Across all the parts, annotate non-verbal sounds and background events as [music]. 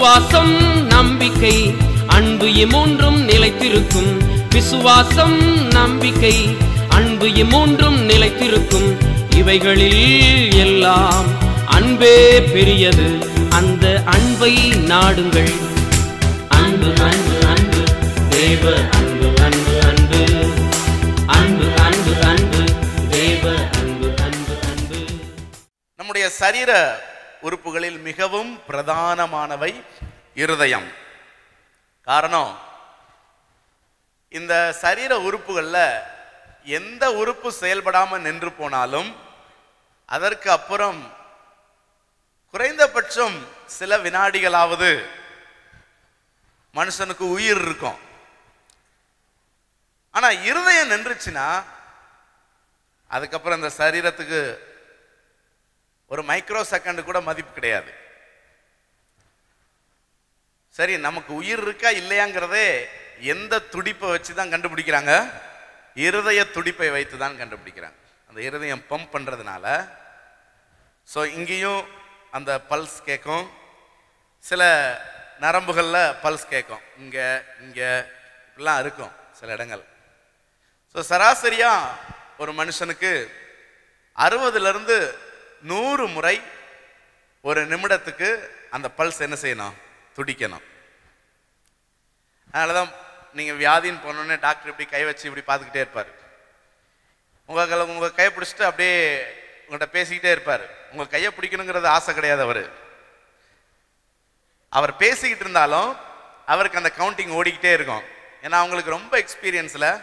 விசுவாசம் நம்பிக்கை. அன்பு இம்மூன்றும் நிலைத்திருக்கும். விசுவாசம் நம்பிக்கை. அன்பு இம்மூன்றும் நிலைத்திருக்கும். இவைகளில் எல்லாம் அன்பே பெரியது. அந்த அன்பை நாடுங்கள். அன்பு அன்பு அன்பு. தேவ அன்பு அன்பு அன்பு. அன்பு அன்பு அன்பு. தேவ அன்பு அன்பு அன்பு. நம்முடைய சரீர உறுப்புகளில் மிகவும் பிரதானமானவை இருதயம். காரணம் இந்த சரீர உறுப்புகளில் எந்த உறுப்பு செயல்படாமல் நின்று போனாலும் அதற்கு அப்புறம் குறைந்தபட்சம் சில வினாடிகளாவது மனுஷனுக்கு உயிர் இருக்கும். ஆனா இருதயம் நின்றுச்சுன்னா அதுக்கப்புறம் இந்த சரீரத்துக்கு ஒரு மைக்ரோ செகண்ட் கூட மதிப்பு கிடையாது. சரி நமக்கு உயிர் இருக்கா இல்லையாங்கிறதே எந்த துடிப்பை வச்சு தான் கண்டுபிடிக்கிறாங்க? இருதய துடிப்பை வைத்து தான் கண்டுபிடிக்கிறாங்க. அந்த இருதயம் பம்ப் பண்ணுறதுனால ஸோ இங்கேயும் அந்த பல்ஸ் கேட்கும் சில நரம்புகளில் பல்ஸ் கேட்கும் இங்கே இங்கே இப்படிலாம் இருக்கும் சில இடங்கள். ஸோ சராசரியாக ஒரு மனுஷனுக்கு அறுபதுலேருந்து நூறு முறை ஒரு நிமிடத்துக்கு அந்த பல்ஸ் என்ன செய்யணும்? துடிக்கணும். அதனால தான் நீங்கள் வியாதின்னு போனோடனே டாக்டர் இப்படி கை வச்சு இப்படி பார்த்துக்கிட்டே இருப்பார். உங்கள் உங்கள் கையை பிடிச்சிட்டு அப்படியே உங்கள்கிட்ட பேசிக்கிட்டே இருப்பார். உங்கள் கையை பிடிக்கணுங்கிறது ஆசை கிடையாது அவர். அவர் பேசிக்கிட்டு இருந்தாலும் அவருக்கு அந்த கவுண்டிங் ஓடிக்கிட்டே இருக்கும். ஏன்னா அவங்களுக்கு ரொம்ப எக்ஸ்பீரியன்ஸில்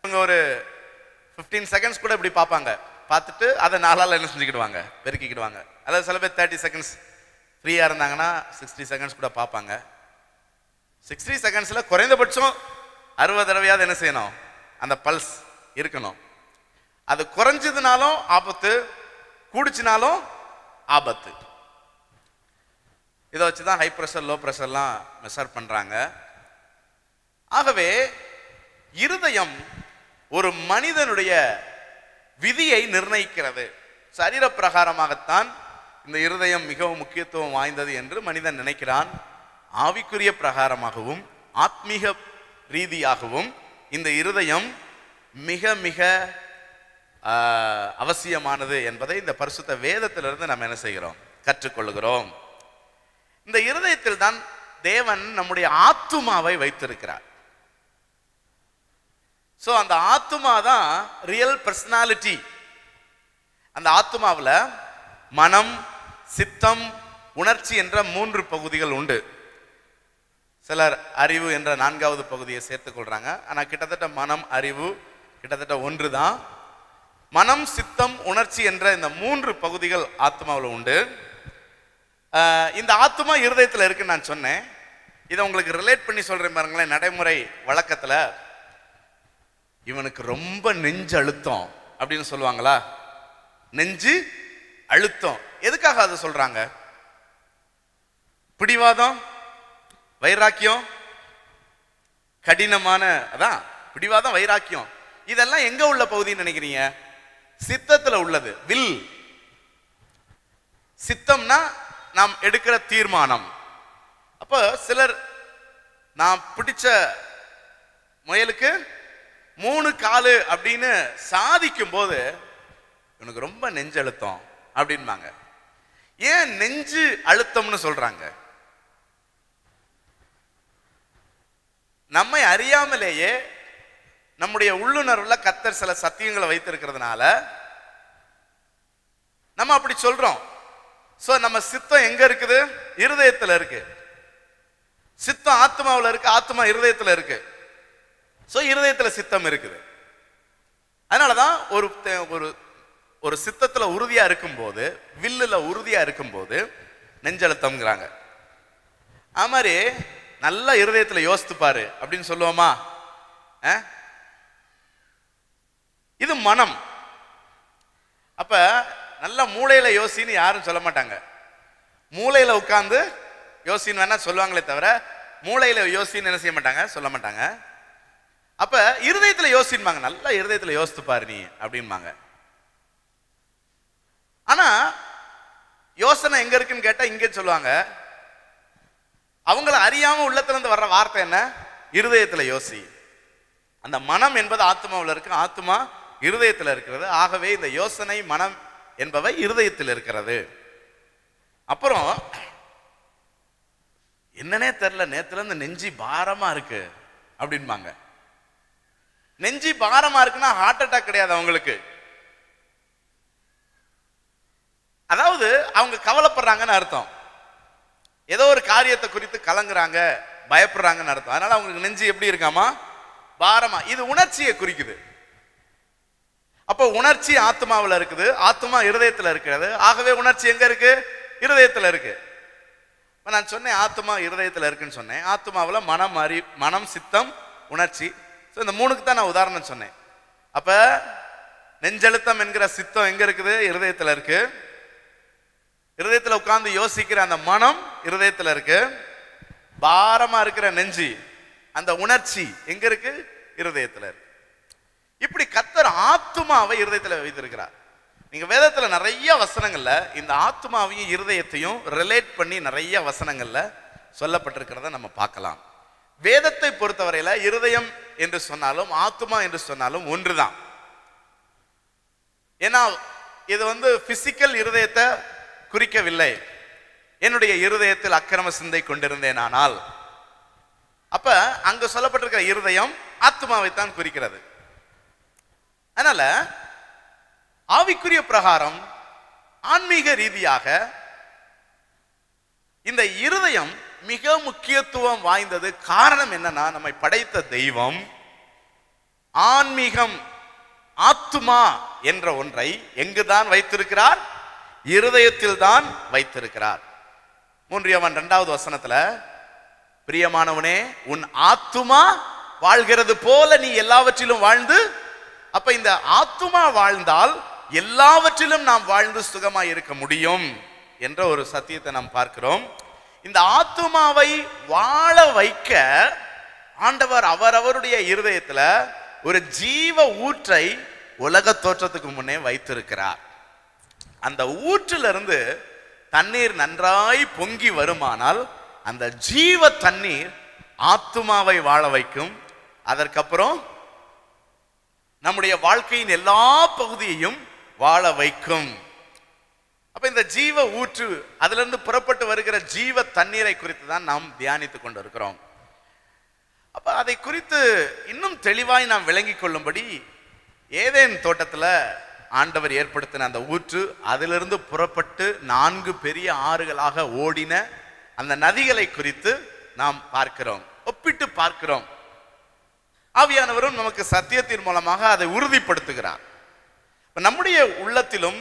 அவங்க ஒரு ஃபிஃப்டீன் செகண்ட்ஸ் கூட இப்படி பார்ப்பாங்க. பார்த்துட்டு அதை நாளால் என்ன செஞ்சுக்கிடுவாங்க? பெருக்கிக்கிடுவாங்க. அதாவது சில பேர் தேர்ட்டி செகண்ட்ஸ் ஃப்ரீயாக இருந்தாங்கன்னா சிக்ஸ்டி செகண்ட்ஸ் கூட பார்ப்பாங்க. சிக்ஸ்டி செகண்ட்ஸில் குறைந்தபட்சம் அறுபது தடவையாவது என்ன செய்யணும்? அந்த பல்ஸ் இருக்கணும். அது குறைஞ்சதுனாலும் ஆபத்து கூடிச்சினாலும் ஆபத்து. இதை வச்சு தான் ஹை ப்ரெஷர் லோ ப்ரெஷர்லாம் மெஷர் பண்ணுறாங்க ஆகவே இருதயம் ஒரு மனிதனுடைய விதியை நிர்ணயிக்கிறது. சரீர பிரகாரமாகத்தான் இந்த இருதயம் மிகவும் முக்கியத்துவம் வாய்ந்தது என்று மனிதன் நினைக்கிறான். ஆவிக்குரிய பிரகாரமாகவும் ஆத்மீக ரீதியாகவும் இந்த இருதயம் மிக மிக அவசியமானது என்பதை இந்த பரிசுத்த வேதத்திலிருந்து நம்ம என்ன செய்கிறோம்? கற்றுக்கொள்கிறோம் இந்த இருதயத்தில் தான் தேவன் நம்முடைய ஆத்துமாவை வைத்திருக்கிறார். ஸோ அந்த ஆத்துமா தான் ரியல் பர்சனாலிட்டி அந்த ஆத்துமாவில் மனம் சித்தம் உணர்ச்சி என்ற மூன்று பகுதிகள் உண்டு. சிலர் அறிவு என்ற நான்காவது பகுதியை சேர்த்துக்கொள்கிறாங்க ஆனால் கிட்டத்தட்ட மனம் அறிவு கிட்டத்தட்ட ஒன்று தான். மனம் சித்தம் உணர்ச்சி என்ற இந்த மூன்று பகுதிகள் ஆத்மாவில் உண்டு. இந்த ஆத்மா இருதயத்தில் இருக்குன்னு நான் சொன்னேன். இதை உங்களுக்கு ரிலேட் பண்ணி சொல்கிறேன் பாருங்களேன் நடைமுறை வழக்கத்தில். இவனுக்கு ரொம்ப நெஞ்சு அழுத்தம் அப்படின்னு சொல்லுவாங்களா? நெஞ்சு அழுத்தம். எதுக்காக அதை சொல்றாங்க? பிடிவாதம் வைராக்கியம் கடினமான அதான் பிடிவாதம் வைராக்கியம். இதெல்லாம் எங்க உள்ள பகுதின்னு நினைக்கிறீங்க? சித்தத்துல உள்ளது. வில். சித்தம்னா நாம் எடுக்கிற தீர்மானம். அப்ப சிலர் நான் பிடிச்ச முயலுக்கு மூணு காலு அப்படின்னு சாதிக்கும் போது எனக்கு ரொம்ப நெஞ்சு அழுத்தம் அப்படின்பாங்க. ஏன் நெஞ்சு அழுத்தம்னு சொல்றாங்க? நம்மை அறியாமலேயே நம்முடைய உள்ளுணர்வுல கத்தர் சில சத்தியங்களை வைத்திருக்கிறதுனால நம்ம அப்படி சொல்றோம். சோ நம்ம சித்தம் எங்க இருக்குது? இருதயத்துல இருக்கு. சித்தம் ஆத்மாவில் இருக்கு ஆத்மா இருதயத்துல இருக்கு. சோ இருதயத்தில் சித்தம் இருக்குது. அதனாலதான் ஒரு தே- ஒரு ஒரு சித்தத்துல உறுதியா இருக்கும்போது வில்லுல உறுதியா இருக்கும்போது நெஞ்சழுத்தம்ங்கிறாங்க அது மாதிரி நல்ல இருதயத்தில் யோசித்து பாரு அப்படின்னு சொல்லுவோமா? இது மனம். அப்ப நல்ல மூளையில் யோசின்னு யாரும் சொல்ல மாட்டாங்க. மூளையில் உட்காந்து யோசின்னு வேணா சொல்லுவாங்களே தவிர மூளையில் யோசின்னு என்ன செய்ய மாட்டாங்க? சொல்ல மாட்டாங்க. அப்ப இருதயத்துல யோசிப்பாங்க நல்ல இருதயத்துல யோசித்து பாரு நீ அப்படின்பாங்க. ஆனா யோசனை எங்க இருக்குன்னு கேட்டா இங்க சொல்லுவாங்க. அவங்கள அறியாம உள்ளத்துல இருந்து வர்ற வார்த்தை என்ன? இருதயத்துல யோசி. அந்த மனம் என்பது ஆத்மாவில் இருக்கு. ஆத்மா இருதயத்தில் இருக்கிறது. ஆகவே இந்த யோசனை மனம் என்பவை இருதயத்தில் இருக்கிறது. அப்புறம் என்னன்னே தெரில நேத்துல இருந்து நெஞ்சி பாரமா இருக்கு அப்படின்பாங்க. நெஞ்சி பாரமா இருக்குன்னா ஹார்ட் அட்டாக் கிடையாது அவங்களுக்கு. அதாவது அவங்க கவலைப்படுறாங்கன்னு அர்த்தம். ஏதோ ஒரு காரியத்தை குறித்து கலங்குறாங்க பயப்படுறாங்கன்னு அர்த்தம். அதனால அவங்களுக்கு நெஞ்சு எப்படி இருக்காமா? பாரமா. இது உணர்ச்சியை குறிக்குது. அப்போ உணர்ச்சி ஆத்மாவில் இருக்குது ஆத்மா இருதயத்தில் இருக்கிறது. ஆகவே உணர்ச்சி எங்க இருக்கு? இருதயத்தில் இருக்கு. நான் சொன்னேன் ஆத்மா இருதயத்தில் இருக்குன்னு சொன்னேன். ஆத்மாவில் மனம் அறி மனம் சித்தம் உணர்ச்சி. ஸோ இந்த மூணுக்கு தான் நான் உதாரணம் சொன்னேன். அப்ப நெஞ்செழுத்தம் என்கிற சித்தம் எங்க இருக்குது? இருதயத்தில் இருக்கு. இருதயத்தில் உட்கார்ந்து யோசிக்கிற அந்த மனம் இருதயத்தில் இருக்கு. பாரமா இருக்கிற நெஞ்சு அந்த உணர்ச்சி எங்க இருக்கு? இருதயத்தில் இருக்கு. இப்படி கத்தர் ஆத்துமாவை இருதயத்தில் வைத்திருக்கிறார். நீங்க வேதத்துல நிறைய வசனங்கள்ல இந்த ஆத்மாவையும் இருதயத்தையும் ரிலேட் பண்ணி நிறைய வசனங்கள்ல சொல்லப்பட்டிருக்கிறத நம்ம பார்க்கலாம். வேதத்தை பொறுத்தவரையில இருதயம் என்று சொன்னாலும் ஆத்மா என்று சொன்னாலும் ஒன்றுதான். ஏன்னா இது வந்து பிசிக்கல் இருதயத்தை குறிக்கவில்லை. என்னுடைய இருதயத்தில் அக்கிரம சிந்தை கொண்டிருந்தேன் ஆனால் அப்ப அங்க சொல்லப்பட்டிருக்கிற இருதயம் ஆத்மாவை தான் குறிக்கிறது. அதனால ஆவிக்குரிய பிரகாரம் ஆன்மீக ரீதியாக இந்த இருதயம் மிக முக்கியத்துவம் வாய்ந்தது காரணம் என்னன்னா நம்மை படைத்த தெய்வம் ஆன்மீகம் ஆத்துமா என்ற ஒன்றை எங்குதான் வைத்திருக்கிறார்? இருதயத்தில் தான் வைத்திருக்கிறார். மூன்றியவன் இரண்டாவது வசனத்துல பிரியமானவனே உன் ஆத்துமா வாழ்கிறது போல நீ எல்லாவற்றிலும் வாழ்ந்து அப்ப இந்த ஆத்துமா வாழ்ந்தால் எல்லாவற்றிலும் நாம் வாழ்ந்து சுகமாய் இருக்க முடியும் என்ற ஒரு சத்தியத்தை நாம் பார்க்கிறோம். இந்த ஆத்துமாவை வாழ வைக்க ஆண்டவர் அவரவருடைய இருதயத்துல ஒரு ஜீவ ஊற்றை உலக தோற்றத்துக்கு முன்னே வைத்திருக்கிறார். அந்த ஊற்றிலிருந்து தண்ணீர் நன்றாய் பொங்கி வருமானால் அந்த ஜீவ தண்ணீர் ஆத்துமாவை வாழ வைக்கும். அதற்கப்புறம் நம்முடைய வாழ்க்கையின் எல்லா பகுதியையும் வாழ வைக்கும். அப்போ இந்த ஜீவ ஊற்று அதிலிருந்து புறப்பட்டு வருகிற ஜீவ தண்ணீரை குறித்து தான் நாம் தியானித்து கொண்டு இருக்கிறோம் அப்போ அதை குறித்து இன்னும் தெளிவாய் நாம் விளங்கிக் கொள்ளும்படி ஏதேன் தோட்டத்தில் ஆண்டவர் ஏற்படுத்தின அந்த ஊற்று அதிலிருந்து புறப்பட்டு நான்கு பெரிய ஆறுகளாக ஓடின அந்த நதிகளை குறித்து நாம் பார்க்கிறோம் ஒப்பிட்டு பார்க்கிறோம். ஆவியானவரும் நமக்கு சத்தியத்தின் மூலமாக அதை உறுதிப்படுத்துகிறார். நம்முடைய உள்ளத்திலும்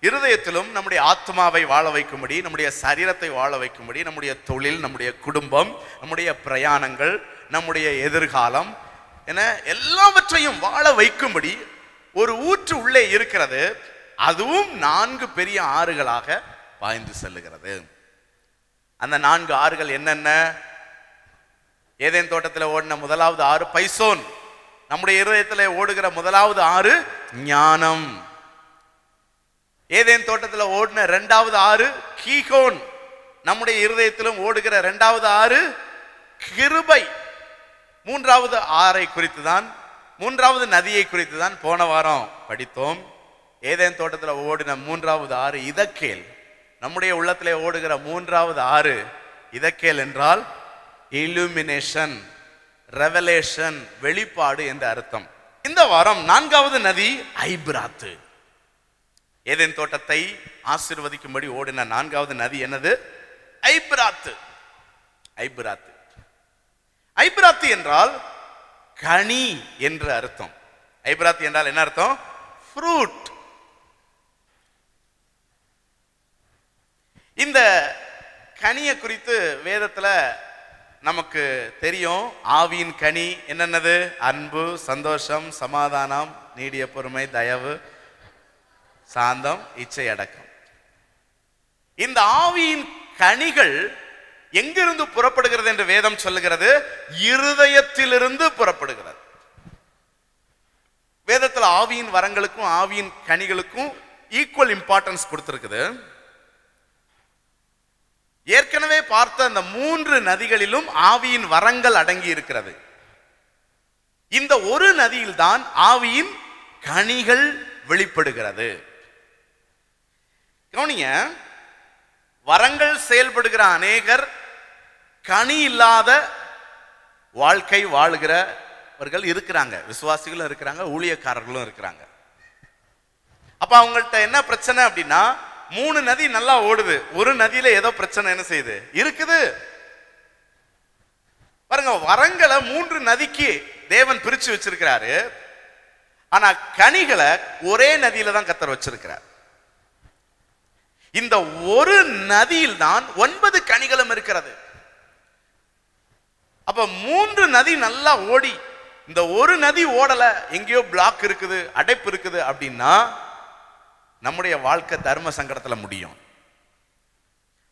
இருதயத்திலும் நம்முடைய ஆத்மாவை வாழ வைக்கும்படி நம்முடைய சரீரத்தை வாழ வைக்கும்படி நம்முடைய தொழில் நம்முடைய குடும்பம் நம்முடைய பிரயாணங்கள் நம்முடைய எதிர்காலம் என எல்லாவற்றையும் வாழ வைக்கும்படி ஒரு ஊற்று உள்ளே இருக்கிறது. அதுவும் நான்கு பெரிய ஆறுகளாக பாய்ந்து செல்லுகிறது. அந்த நான்கு ஆறுகள் என்னென்ன? ஏதேன் தோட்டத்தில் ஓடின முதலாவது ஆறு பைசோன். நம்முடைய இருதயத்தில் ஓடுகிற முதலாவது ஆறு ஞானம். ஏதேன் தோட்டத்தில் ஓடின ரெண்டாவது ஆறு கீகோன். நம்முடைய இருதயத்திலும் ஓடுகிற ரெண்டாவது ஆறு கிருபை. மூன்றாவது ஆறை குறித்து தான் மூன்றாவது நதியை குறித்து தான் போன வாரம் படித்தோம். ஏதேன் தோட்டத்தில் ஓடின மூன்றாவது ஆறு இதக்கேல். நம்முடைய உள்ளத்திலே ஓடுகிற மூன்றாவது ஆறு இதக்கேல் என்றால் இலுமினேஷன் ரெவலேஷன் வெளிப்பாடு என்ற அர்த்தம். இந்த வாரம் நான்காவது நதி ஐபிராத்து. ஏதேன் தோட்டத்தை ஆசிர்வதிக்கும்படி ஓடின நான்காவது நதி என்னது? ஐபிராத்து. ஐபிராத்து. ஐபிராத்து என்றால் கனி என்று அர்த்தம். ஐபிராத்து என்றால் என்ன அர்த்தம்? ஃப்ரூட். இந்த கனியை குறித்து வேதத்தில் நமக்கு தெரியும். ஆவியின் கனி என்னென்னது? அன்பு சந்தோஷம் சமாதானம் நீடிய பொறுமை தயவு. சாந்தம் இச்சை அடக்கம் இந்த ஆவியின் கனிகள் எங்கிருந்து புறப்படுகிறது என்று வேதம் சொல்லுகிறது? இருதயத்திலிருந்து புறப்படுகிறது. வேதத்தில் ஆவியின் வரங்களுக்கும் ஆவியின் கனிகளுக்கும் ஈக்குவல் இம்பார்ட்டன்ஸ் கொடுத்துருக்குது. ஏற்கனவே பார்த்த அந்த மூன்று நதிகளிலும் ஆவியின் வரங்கள் அடங்கி இருக்கிறது. இந்த ஒரு நதியில்தான் ஆவியின் கனிகள் வெளிப்படுகிறது. கவனிங்க வரங்கள் செயல்படுகிற அநேகர் கனி இல்லாத வாழ்க்கை வாழ்கிறவர்கள் இருக்கிறாங்க. விசுவாசிகளும் இருக்கிறாங்க ஊழியக்காரர்களும் இருக்கிறாங்க. அப்ப அவங்கள்ட்ட என்ன பிரச்சனை அப்படின்னா மூணு நதி நல்லா ஓடுது. ஒரு நதியில ஏதோ பிரச்சனை என்ன செய்யுது? இருக்குது. பாருங்க வரங்களை மூன்று நதிக்கு தேவன் பிரிச்சு வச்சிருக்கிறாரு. ஆனா கனிகளை ஒரே நதியில தான் கத்தர் வச்சிருக்கிறார். இந்த ஒரு நதியில் தான் ஒன்பது கனிகளும் இருக்கிறது. அப்ப மூன்று நதி நல்லா ஓடி இந்த ஒரு நதி ஓடல எங்கேயோ பிளாக் இருக்குது அடைப்பு இருக்குது அப்படின்னா நம்முடைய வாழ்க்கை தர்ம சங்கடத்துல முடியும்.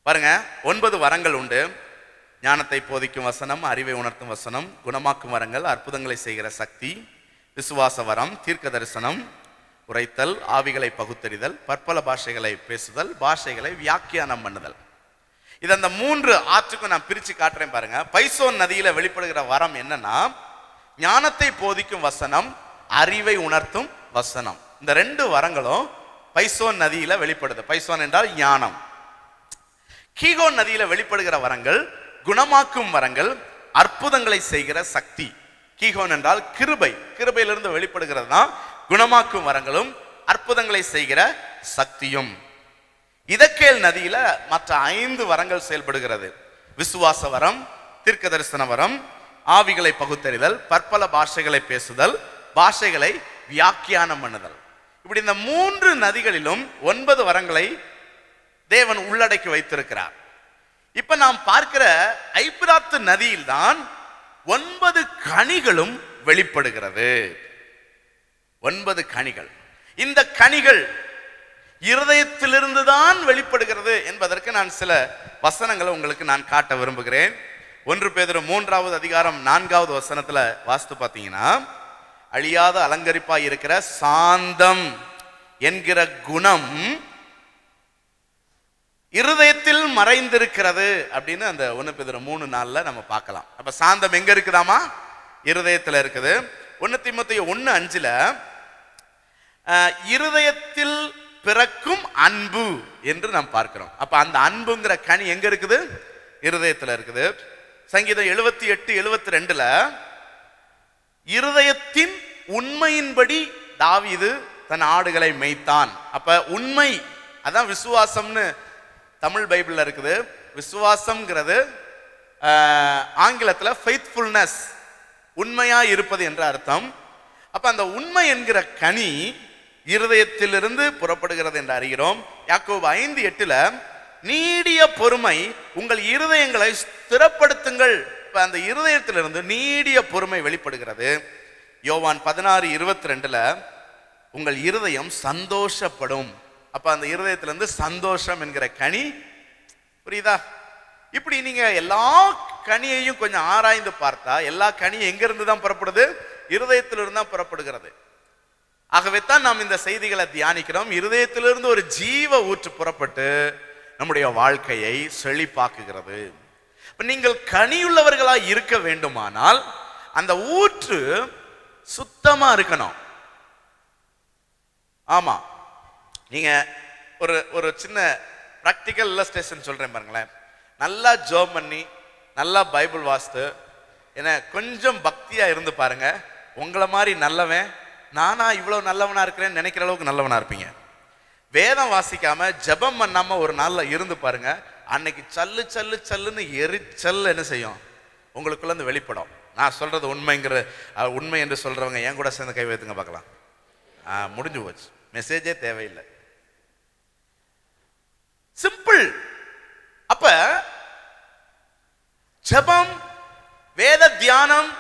பாருங்க ஒன்பது வரங்கள் உண்டு. ஞானத்தை போதிக்கும் வசனம் அறிவை உணர்த்தும் வசனம் குணமாக்கும் வரங்கள் அற்புதங்களை செய்கிற சக்தி விசுவாச வரம் தீர்க்க தரிசனம் உரைத்தல் ஆவிகளை பகுத்தறிதல் பற்பல பாஷைகளை பேசுதல் பாஷைகளை வியாக்கியானம் பண்ணுதல். இது அந்த மூன்று ஆற்றுக்கும் நான் பிரித்து காட்டுறேன் பாருங்க. பைசோன் நதியில வெளிப்படுகிற வரம் என்னன்னா ஞானத்தை போதிக்கும் வசனம் அறிவை உணர்த்தும் வசனம். இந்த ரெண்டு வரங்களும் பைசோன் நதியில வெளிப்படுது. பைசோன் என்றால் ஞானம். கீகோன் நதியில வெளிப்படுகிற வரங்கள் குணமாக்கும் வரங்கள் அற்புதங்களை செய்கிற சக்தி. கீகோன் என்றால் கிருபை. கிருபையிலிருந்து வெளிப்படுகிறது தான் குணமாக்கும் வரங்களும் அற்புதங்களை செய்கிற சக்தியும். இதக்கேல் நதியில மற்ற ஐந்து வரங்கள் செயல்படுகிறது. விசுவாச வரம் தீர்க்க தரிசன வரம் ஆவிகளை பகுத்தறிதல் பற்பல பாஷைகளை பேசுதல் பாஷைகளை வியாக்கியானம் பண்ணுதல். இப்படி இந்த மூன்று நதிகளிலும் ஒன்பது வரங்களை தேவன் உள்ளடக்கி வைத்திருக்கிறார். இப்ப நாம் பார்க்கிற ஐபிராத்து நதியில்தான் ஒன்பது கனிகளும் வெளிப்படுகிறது. ஒன்பது கனிகள். இந்த கனிகள் இருதயத்திலிருந்து தான் வெளிப்படுகிறது என்பதற்கு நான் சில வசனங்களை உங்களுக்கு நான் காட்ட விரும்புகிறேன். ஒன்று பேதர் மூன்றாவது அதிகாரம் நான்காவது வசனத்துல வாஸ்து பார்த்தீங்கன்னா அழியாத அலங்கரிப்பா இருக்கிற சாந்தம் என்கிற குணம் இருதயத்தில் மறைந்திருக்கிறது அப்படின்னு அந்த ஒன்று பேதர் மூணு நாளில் நம்ம பார்க்கலாம். அப்ப சாந்தம் எங்க இருக்குதாமா? இருதயத்தில் இருக்குது. ஒன்னு திமுத்தைய ஒன்று அஞ்சில் இருதயத்தில் பிறக்கும் அன்பு என்று நாம் பார்க்கிறோம். அப்ப அந்த அன்புங்கிற கனி எங்க இருக்குது? இருதயத்துல இருக்குது. சங்கீதம் எழுபத்தி எட்டு எழுபத்தி ரெண்டுல இருதயத்தின் உண்மையின்படி தாவிது தன் ஆடுகளை மெய்த்தான். அப்ப உண்மை அதான் விசுவாசம்னு தமிழ் பைபிள்ல இருக்குது. விசுவாசம்ங்கிறது ஆங்கிலத்தில் ஃபெய்த்ஃபுல்னஸ் உண்மையா இருப்பது என்ற அர்த்தம். அப்ப அந்த உண்மை என்கிற கனி இருதயத்திலிருந்து புறப்படுகிறது என்று அறிகிறோம். யாக்கோபு ஐந்து எட்டுல நீடிய பொறுமை உங்கள் இருதயங்களை ஸ்திரப்படுத்துங்கள். இப்போ அந்த இருதயத்திலிருந்து நீடிய பொறுமை வெளிப்படுகிறது. யோவான் பதினாறு இருபத்தி ரெண்டுல உங்கள் இருதயம் சந்தோஷப்படும். அப்ப அந்த இருதயத்திலிருந்து சந்தோஷம் என்கிற கனி புரியுதா? இப்படி நீங்க எல்லா கனியையும் கொஞ்சம் ஆராய்ந்து பார்த்தா எல்லா கனியும் எங்கேருந்து தான் புறப்படுது? இருதயத்திலிருந்து தான் புறப்படுகிறது. ஆகவே தான் நாம் இந்த செய்திகளை தியானிக்கிறோம். இருதயத்திலிருந்து ஒரு ஜீவ ஊற்று புறப்பட்டு நம்முடைய வாழ்க்கையை செழிப்பாக்குகிறது. நீங்கள் கனியுள்ளவர்களாக இருக்க வேண்டுமானால் அந்த ஊற்று சுத்தமா இருக்கணும். ஆமா. நீங்க ஒரு ஒரு சின்ன ப்ராக்டிக்கல் இல்லஸ்ட்ரேஷன் சொல்றேன் பாருங்களேன். நல்லா ஜோம் பண்ணி நல்லா பைபிள் வாஸ்து என்ன கொஞ்சம் பக்தியா இருந்து பாருங்க. உங்களை மாதிரி நல்லவன் நானா இவ்வளோ நல்லவனாக இருக்கிறேன்னு நினைக்கிற அளவுக்கு நல்லவனாக இருப்பீங்க. வேதம் வாசிக்காம ஜெபம் பண்ணாமல் ஒரு நாளில் இருந்து பாருங்க அன்னைக்கு சல்லு சல்லு சல்லுன்னு எரிச்சல் என்ன செய்யும்? உங்களுக்குள்ள இருந்து வெளிப்படும். நான் சொல்றது உண்மைங்கிற உண்மை என்று சொல்றவங்க என் கூட சேர்ந்து கை வைத்துங்க பார்க்கலாம். ஆ, முடிஞ்சு போச்சு. மெசேஜே தேவையில்லை. சிம்பிள் அப்ப ஜெபம் வேத தியானம்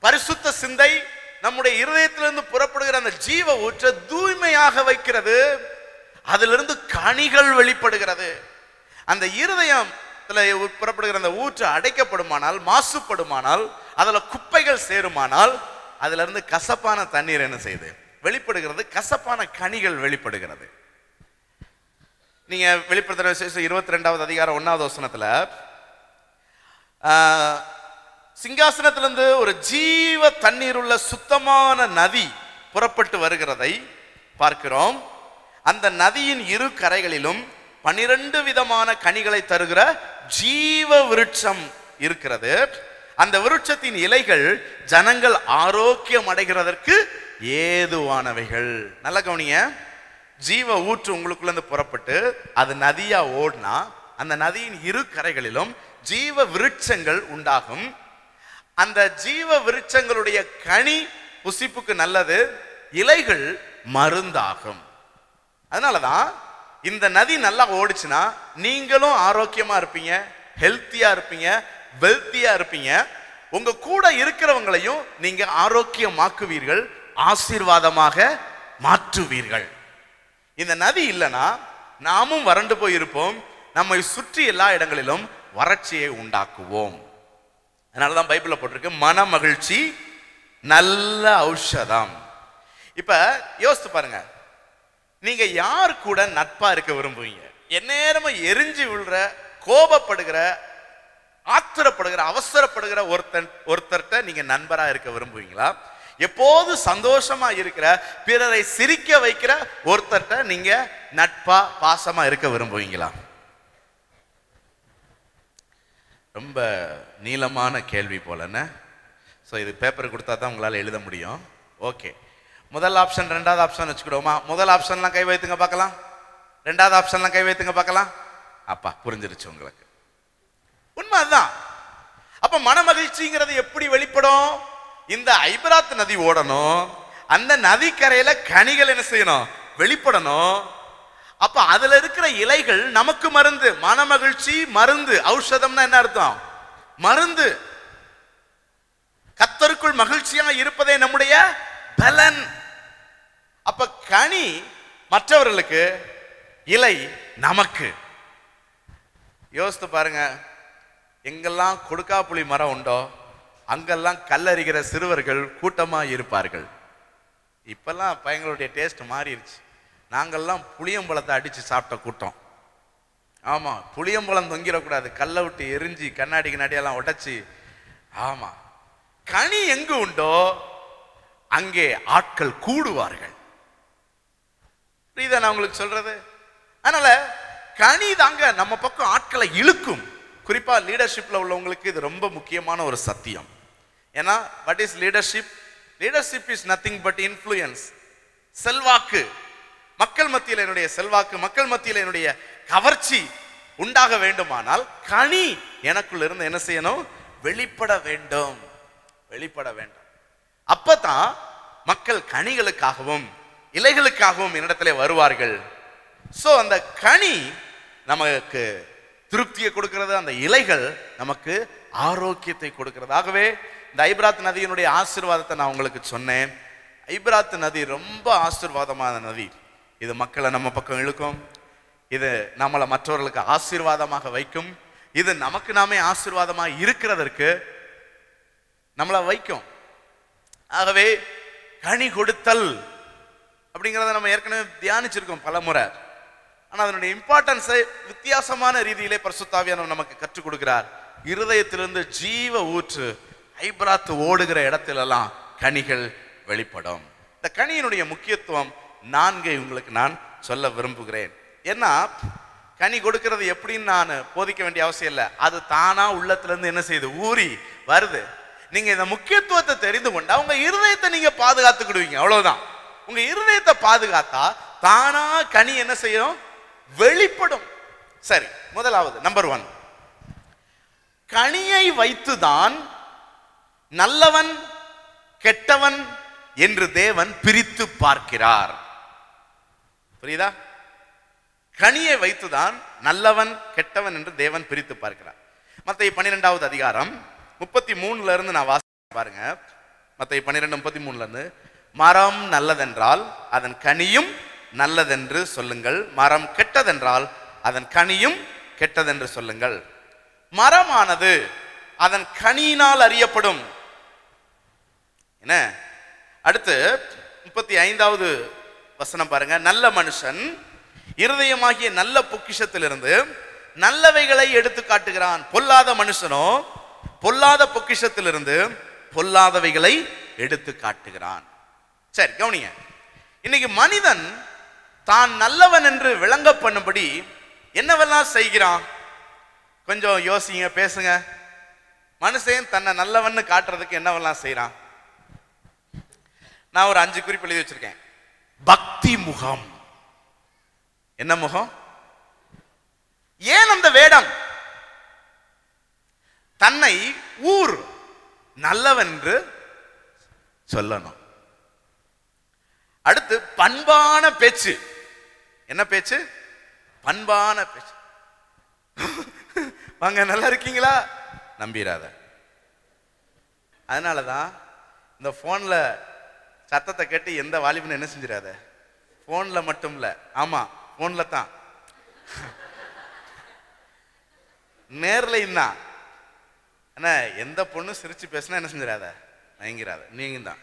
பரிசுத்த சிந்தை நம்முடைய இருதயத்திலிருந்து புறப்படுகிற அந்த ஜீவ ஊற்றை தூய்மையாக வைக்கிறது. அதிலிருந்து கனிகள் வெளிப்படுகிறது. அந்த இருதயம் புறப்படுகிற அந்த ஊற்று அடைக்கப்படுமானால் மாசுபடுமானால் அதில் குப்பைகள் சேருமானால் அதிலிருந்து கசப்பான தண்ணீர் என்ன செய்யுது? வெளிப்படுகிறது. கசப்பான கனிகள் வெளிப்படுகிறது. நீங்க வெளிப்படுத்துற விசேஷம் இருபத்தி ரெண்டாவது அதிகாரம் ஒன்னாவது வசனத்துல சிங்காசனத்திலிருந்து ஒரு ஜீவ தண்ணீர் உள்ள சுத்தமான நதி புறப்பட்டு வருகிறதை பார்க்கிறோம். அந்த நதியின் இரு கரைகளிலும் பனிரெண்டு விதமான கனிகளை தருகிற ஜீவ விருட்சம் இருக்கிறது. அந்த விருட்சத்தின் இலைகள் ஜனங்கள் ஆரோக்கியம் அடைகிறதற்கு ஏதுவானவைகள். நல்ல கவனிங்க. ஜீவ ஊற்று உங்களுக்குள்ள இருந்து புறப்பட்டு அது நதியா ஓடினா அந்த நதியின் இரு கரைகளிலும் ஜீவ விருட்சங்கள் உண்டாகும். அந்த ஜீவ விருட்சங்களுடைய கனி புசிப்புக்கு நல்லது இலைகள் மருந்தாகும். அதனாலதான் இந்த நதி நல்லா ஓடிச்சுன்னா நீங்களும் ஆரோக்கியமா இருப்பீங்க ஹெல்த்தியா இருப்பீங்க வெல்த்தியா இருப்பீங்க. உங்க கூட இருக்கிறவங்களையும் நீங்க ஆரோக்கியமாக்குவீர்கள் ஆசீர்வாதமாக மாற்றுவீர்கள். இந்த நதி இல்லைன்னா நாமும் வறண்டு போயிருப்போம் நம்மை சுற்றி எல்லா இடங்களிலும் வறட்சியை உண்டாக்குவோம். அதனால தான் பைபிளில் போட்டிருக்கு மன மகிழ்ச்சி நல்ல ஔஷதம். இப்போ யோசித்து பாருங்க. நீங்க யார் கூட நட்பா இருக்க விரும்புவீங்க? எந்நேரமும் எரிஞ்சு விழுற கோபப்படுகிற ஆத்திரப்படுகிற அவசரப்படுகிற ஒருத்தன் ஒருத்தர்கிட்ட நீங்க நண்பரா இருக்க விரும்புவீங்களா? எப்போது சந்தோஷமா இருக்கிற பிறரை சிரிக்க வைக்கிற ஒருத்தர்கிட்ட நீங்க நட்பா பாசமா இருக்க விரும்புவீங்களா? ரொம்ப நீளமான கேள்வி போலன்னு ஸோ இது பேப்பர் கொடுத்தா தான் உங்களால் எழுத முடியும். ஓகே முதல் ஆப்ஷன் ரெண்டாவது ஆப்ஷன் வச்சுக்கிடுவோமா? முதல் ஆப்ஷன்லாம் கை வைத்துங்க பார்க்கலாம். ரெண்டாவது ஆப்ஷன்லாம் கை வைத்துங்க பார்க்கலாம். அப்பா புரிஞ்சிருச்சு உங்களுக்கு. உண்மை அதுதான் அப்ப மனமகிழ்ச்சிங்கிறது எப்படி வெளிப்படும்? இந்த ஐபராத் நதி ஓடணும். அந்த நதிக்கரையில் கனிகள் என்ன செய்யணும்? வெளிப்படணும். அப்ப அதுல இருக்கிற இலைகள் நமக்கு மருந்து மனமகிழ்ச்சி மருந்து. ஔஷதம்னா என்ன அர்த்தம்? மருந்து. கத்தருக்குள் மகிழ்ச்சியா இருப்பதே நம்முடைய பலன். அப்ப கனி மற்றவர்களுக்கு இலை நமக்கு. யோசித்து பாருங்க. எங்கெல்லாம் கொடுக்காப்புளி மரம் உண்டோ அங்கெல்லாம் கல்லறிகிற சிறுவர்கள் கூட்டமாக இருப்பார்கள். இப்பெல்லாம் பையங்களுடைய டேஸ்ட் மாறிடுச்சு நாங்கள்லாம் புளியம்பழத்தை அடித்து சாப்பிட்ட கூட்டம். ஆமாம் புளியம்பழம் தொங்கிடக்கூடாது. கல்லை விட்டு எரிஞ்சு கண்ணாடி கண்ணாடியெல்லாம் உடைச்சு. ஆமாம் கனி எங்கு உண்டோ அங்கே ஆட்கள் கூடுவார்கள். புரியுதா நான் உங்களுக்கு சொல்றது? அதனால கனி தாங்க நம்ம பக்கம் ஆட்களை இழுக்கும். குறிப்பா லீடர்ஷிப்ல உள்ளவங்களுக்கு இது ரொம்ப முக்கியமான ஒரு சத்தியம். ஏன்னா what is leadership leadership is nothing but influence செல்வாக்கு. மக்கள் மத்தியில் என்னுடைய செல்வாக்கு மக்கள் மத்தியில் என்னுடைய கவர்ச்சி உண்டாக வேண்டுமானால் கனி எனக்குள்ள இருந்து என்ன செய்யணும்? வெளிப்பட வேண்டும். வெளிப்பட வேண்டும். அப்பதான் மக்கள் கனிகளுக்காகவும் இலைகளுக்காகவும் என்னிடத்திலே வருவார்கள். ஸோ அந்த கனி நமக்கு திருப்தியை கொடுக்கிறது அந்த இலைகள் நமக்கு ஆரோக்கியத்தை கொடுக்கிறது. ஆகவே இந்த ஐப்ராத் நதியினுடைய ஆசிர்வாதத்தை நான் உங்களுக்கு சொன்னேன். ஐப்ராத் நதி ரொம்ப ஆசிர்வாதமான நதி. இது மக்களை நம்ம பக்கம் இழுக்கும். இது நம்மளை மற்றவர்களுக்கு ஆசீர்வாதமாக வைக்கும். இது நமக்கு நாமே ஆசீர்வாதமாக இருக்கிறதற்கு நம்மளை வைக்கும். ஆகவே கனி கொடுத்தல் அப்படிங்கிறத நம்ம ஏற்கனவே தியானிச்சிருக்கோம் பல முறை ஆனால் அதனுடைய இம்பார்ட்டன்ஸை வித்தியாசமான ரீதியிலே பரிசுத்தாவியானவர் நமக்கு கற்றுக் கொடுக்கிறார். இருதயத்திலிருந்து ஜீவ ஊற்று ஐப்ராத்து ஓடுகிற இடத்திலெல்லாம் கனிகள் வெளிப்படும். இந்த கனியினுடைய முக்கியத்துவம் நான்கை உங்களுக்கு நான் சொல்ல விரும்புகிறேன். ஏன்னா கனி கொடுக்கறது எப்படின்னு நான் போதிக்க வேண்டிய அவசியம் இல்லை. அது தானா உள்ளத்துலேருந்து என்ன செய்யுது ஊறி வருது. நீங்க இந்த முக்கியத்துவத்தை தெரிந்து கொண்டா உங்க இருதயத்தை நீங்க பாதுகாத்துக்கிடுவீங்க அவ்வளவுதான். உங்க இருதயத்தை பாதுகாத்தா தானா கனி என்ன செய்யும்? வெளிப்படும். சரி முதலாவது நம்பர் ஒன் கனியை வைத்துதான் நல்லவன் கெட்டவன் என்று தேவன் பிரித்து பார்க்கிறார். புரியுதா? கனியை வைத்துதான் நல்லவன் கெட்டவன் என்று தேவன் பிரித்து பார்க்கிறார். மத்திய பன்னிரெண்டாவது அதிகாரம் முப்பத்தி மூணுல இருந்து நான் வாசி பாருங்க. மத்திய பன்னிரெண்டு முப்பத்தி மூணுல இருந்து மரம் நல்லதென்றால் அதன் கனியும் நல்லதென்று சொல்லுங்கள். மரம் கெட்டதென்றால் அதன் கனியும் கெட்டதென்று சொல்லுங்கள். மரமானது அதன் கனியினால் அறியப்படும். என்ன? அடுத்து முப்பத்தி ஐந்தாவது வசனம் பாருங்க. நல்ல மனுஷன் இருதயமாகிய நல்ல பொக்கிஷத்திலிருந்து நல்லவைகளை எடுத்து காட்டுகிறான். பொல்லாத மனுஷனோ பொல்லாத பொக்கிஷத்திலிருந்து பொல்லாதவைகளை எடுத்து காட்டுகிறான். சரி கவனிங்க. இன்னைக்கு மனிதன் தான் நல்லவன் என்று விளங்க பண்ணும்படி என்னவெல்லாம் செய்கிறான்? கொஞ்சம் யோசிங்க பேசுங்க. மனுஷன் தன்னை நல்லவன்னு காட்டுறதுக்கு என்னவெல்லாம் செய்கிறான் நான் ஒரு அஞ்சு குறிப்பு எழுதி வச்சிருக்கேன். பக்தி முகம். என்ன முகம்? ஏன் அந்த வேடம்? தன்னை ஊர் நல்லவென்று சொல்லணும். அடுத்து பண்பான பேச்சு. என்ன பேச்சு? பண்பான பேச்சு. வாங்க நல்லா இருக்கீங்களா? நம்பிராத. அதனாலதான் இந்த போன்ல சத்தத்தை கேட்டு எந்த வாலிபனும் என்ன செஞ்சிடாத? ஃபோனில் மட்டும் இல்லை ஆமாம் ஃபோனில் தான். நேர்லையும் தான் அண்ணா எந்த பொண்ணும் சிரித்து பேசுனா என்ன செஞ்சிடாத? மயங்கிறாத. நீங்கள் தான்.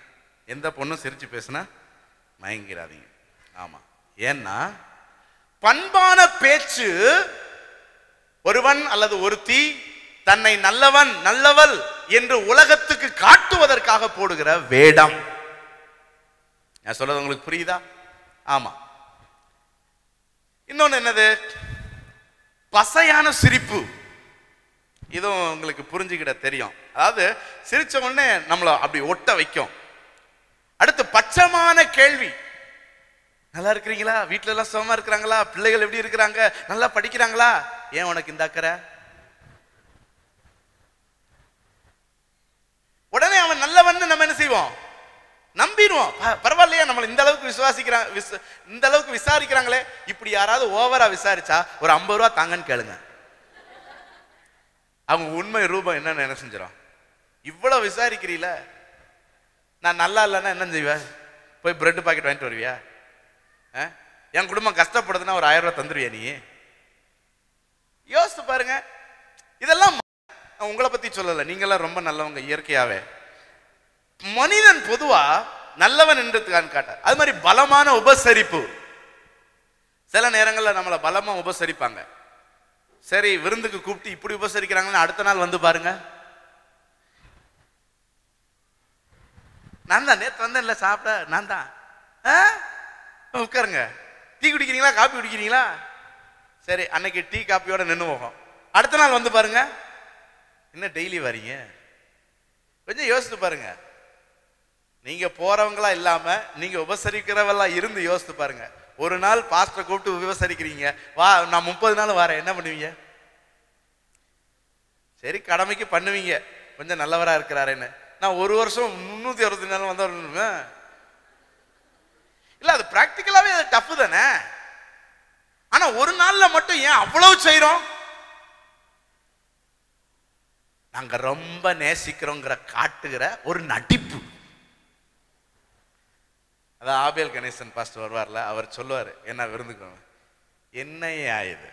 எந்த பொண்ணும் சிரிச்சு பேசுனா மயங்கிறாதீங்க. ஆமாம் ஏன்னா பண்பான பேச்சு ஒருவன் அல்லது ஒருத்தி தன்னை நல்லவன் நல்லவள் என்று உலகத்துக்கு காட்டுவதற்காக போடுகிற வேடம். நான் சொல்றது உங்களுக்கு புரியுதா? ஆமா. இன்னொன்று என்னது? பசையான சிரிப்பு. இதுவும் உங்களுக்கு புரிஞ்சுக்கிட தெரியும். அதாவது சிரிச்ச உடனே நம்மளை அப்படி ஒட்ட வைக்கும். அடுத்து பச்சமான கேள்வி. நல்லா இருக்கிறீங்களா? வீட்டில எல்லாம் சுகமா இருக்கிறாங்களா? பிள்ளைகள் எப்படி இருக்கிறாங்க? நல்லா படிக்கிறாங்களா? ஏன் உனக்கு இந்த அக்கறை? உடனே அவன் நல்லவன் நம்ம என்ன செய்வோம்? நம்பிடுவோம். பரவாயில்லையா நம்மளை இந்த அளவுக்கு விசுவாசிக்கிறாங்க விச- இந்த அளவுக்கு விசாரிக்கிறாங்களே. இப்படி யாராவது ஓவரா விசாரிச்சா ஒரு ஐம்பது ரூபா தாங்கன்னு கேளுங்க. அவங்க உண்மை ரூபம் என்னன்னு என்ன செஞ்சிடும் இவ்வளோ விசாரிக்கிறீல. நான் நல்லா இல்லைன்னா என்ன செய்வேன் போய் பிரெட் பாக்கெட் வாங்கிட்டு வருவியா? ஆ? என் குடும்பம் கஷ்டப்படுதுன்னா ஒரு ஆயிரம் ரூபா தந்துருவியா நீ? யோசித்து பாருங்க. இதெல்லாம் உங்களை பற்றி சொல்லலை. நீங்களாம் ரொம்ப நல்லவங்க இயற்கையாகவே மனிதன் பொதுவா நல்லவன் என்று காட்ட அது மாதிரி பலமான உபசரிப்பு. சில நேரங்களில் நம்மளை பலமா உபசரிப்பாங்க. சரி விருந்துக்கு கூப்பிட்டு இப்படி உபசரிக்கிறாங்கன்னு அடுத்த நாள் வந்து பாருங்க. நான் தான் வந்தேன் இல்லை சாப்பிட. நான் தான். ஆ? உட்காருங்க. டீ குடிக்கிறீங்களா காப்பி குடிக்கிறீங்களா? சரி அன்னைக்கு டீ காப்பியோட நின்று போகும் அடுத்த நாள் வந்து பாருங்க. என்ன டெய்லி வரீங்க? கொஞ்சம் யோசித்து பாருங்க. நீங்க போறவங்களா இல்லாம நீங்க உபசரிக்கிறவெல்லாம் இருந்து யோசித்து பாருங்க. ஒரு நாள் பாஸ்டரை கூப்பிட்டு உபசரிக்கிறீங்க. வா நான் முப்பது நாள் வரேன். என்ன பண்ணுவீங்க? சரி கடமைக்கு பண்ணுவீங்க. கொஞ்சம் நல்லவரா இருக்கிறாருன்னு. நான் ஒரு வருஷம் முன்னூத்தி அறுபத்தி நாள் வந்தவன் இல்ல அது பிராக்டிக்கலாவே அது டஃப் தானே? ஆனா ஒரு நாள்ல மட்டும் ஏன் அவ்வளவு செய்கிறோம் நாங்க ரொம்ப நேசிக்கிறோங்கிற காட்டுகிற ஒரு நடிப்பு. அதான் ஆபேல் கணேசன் பாஸ்டர் வருவார்ல அவர் சொல்லுவார் என்ன விருந்துக்கணும் என்னையா இது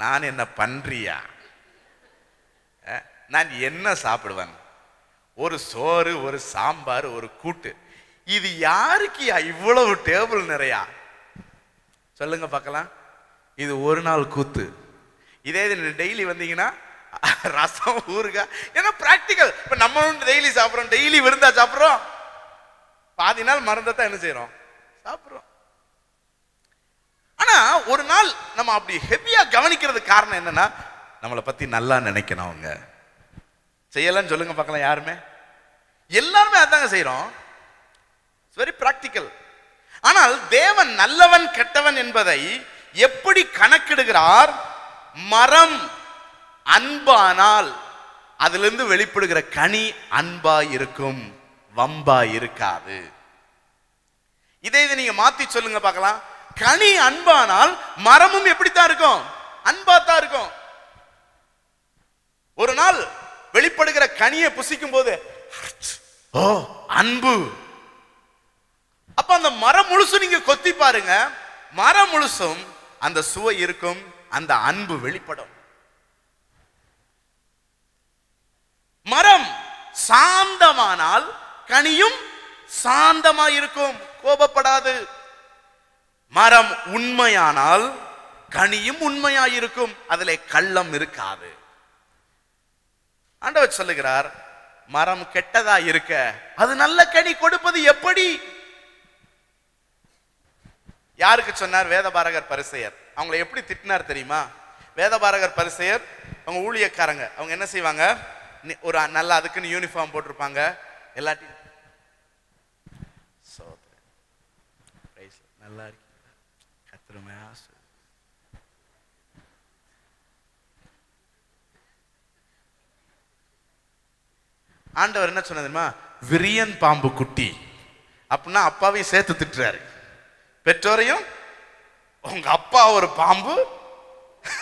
நான் என்ன பன்றியா? நான் என்ன சாப்பிடுவேன்? ஒரு சோறு ஒரு சாம்பார் ஒரு கூட்டு. இது யாருக்குயா இவ்வளவு டேபிள் நிறையா? சொல்லுங்க பார்க்கலாம். இது ஒரு நாள் கூத்து. இதே இது டெய்லி வந்தீங்கன்னா ரசம் ஊறுகாய் ஏன்னா ப்ராக்டிக்கல் இப்போ நம்ம டெய்லி சாப்பிட்றோம். டெய்லி விருந்தா சாப்பிட்றோம். பாதி நாள் மறந்ததான் என்ன செய்யறோம் சாப்பிடுறோம். ஆனா ஒரு நாள் நம்ம அப்படி ஹெவியா கவனிக்கிறதுக்கு காரணம் என்னன்னா நம்மளை பத்தி நல்லா நினைக்கணும் அவங்க. செய்யலன்னு சொல்லுங்க பார்க்கலாம் யாருமே. எல்லாருமே அதாங்க செய்றோம். வெரி பிராக்டிக்கல் ஆனால் தேவன் நல்லவன் கெட்டவன் என்பதை எப்படி கணக்கிடுகிறார்? மரம் அன்பானால் அதிலிருந்து வெளிப்படுகிற கனி அன்பா இருக்கும். வம்பா இருக்காது. இதை இதை நீங்க மாத்தி சொல்லுங்க பார்க்கலாம். கனி அன்பானால் மரமும் எப்படித்தான் இருக்கும்? அன்பா தான் இருக்கும். ஒரு நாள் வெளிப்படுகிற கனியை புசிக்கும் போது ஓ அன்பு. அப்ப அந்த மரம் முழுசும் நீங்க கொத்தி பாருங்க. மரம் முழுசும் அந்த சுவை இருக்கும் அந்த அன்பு வெளிப்படும். மரம் சாந்தமானால் கனியும் சாந்தமா இருக்கும் கோபப்படாது. மரம் உண்மையானால் கனியும் உண்மையாயிருக்கும். அதிலே கள்ளம் இருக்காது. ஆண்டவர் சொல்லுகிறார் மரம் கெட்டதா இருக்க அது நல்ல கனி கொடுப்பது எப்படி? யாருக்கு சொன்னார்? வேதபாரகர் பரிசெயர். அவங்களை எப்படி திட்டினார் தெரியுமா? வேதபாரகர் பரிசெயர் அவங்க ஊழியக்காரங்க. அவங்க என்ன செய்வாங்க? ஒரு நல்ல அதுக்குன்னு யூனிஃபார்ம் போட்டிருப்பாங்க. எல்லாத்தையும் ஆண்டவர் என்ன சொன்னதுமா விரியன் பாம்பு குட்டி. அப்படின்னா அப்பாவையும் சேர்த்து திட்டுறாரு. பெற்றோரையும் உங்க அப்பா ஒரு பாம்பு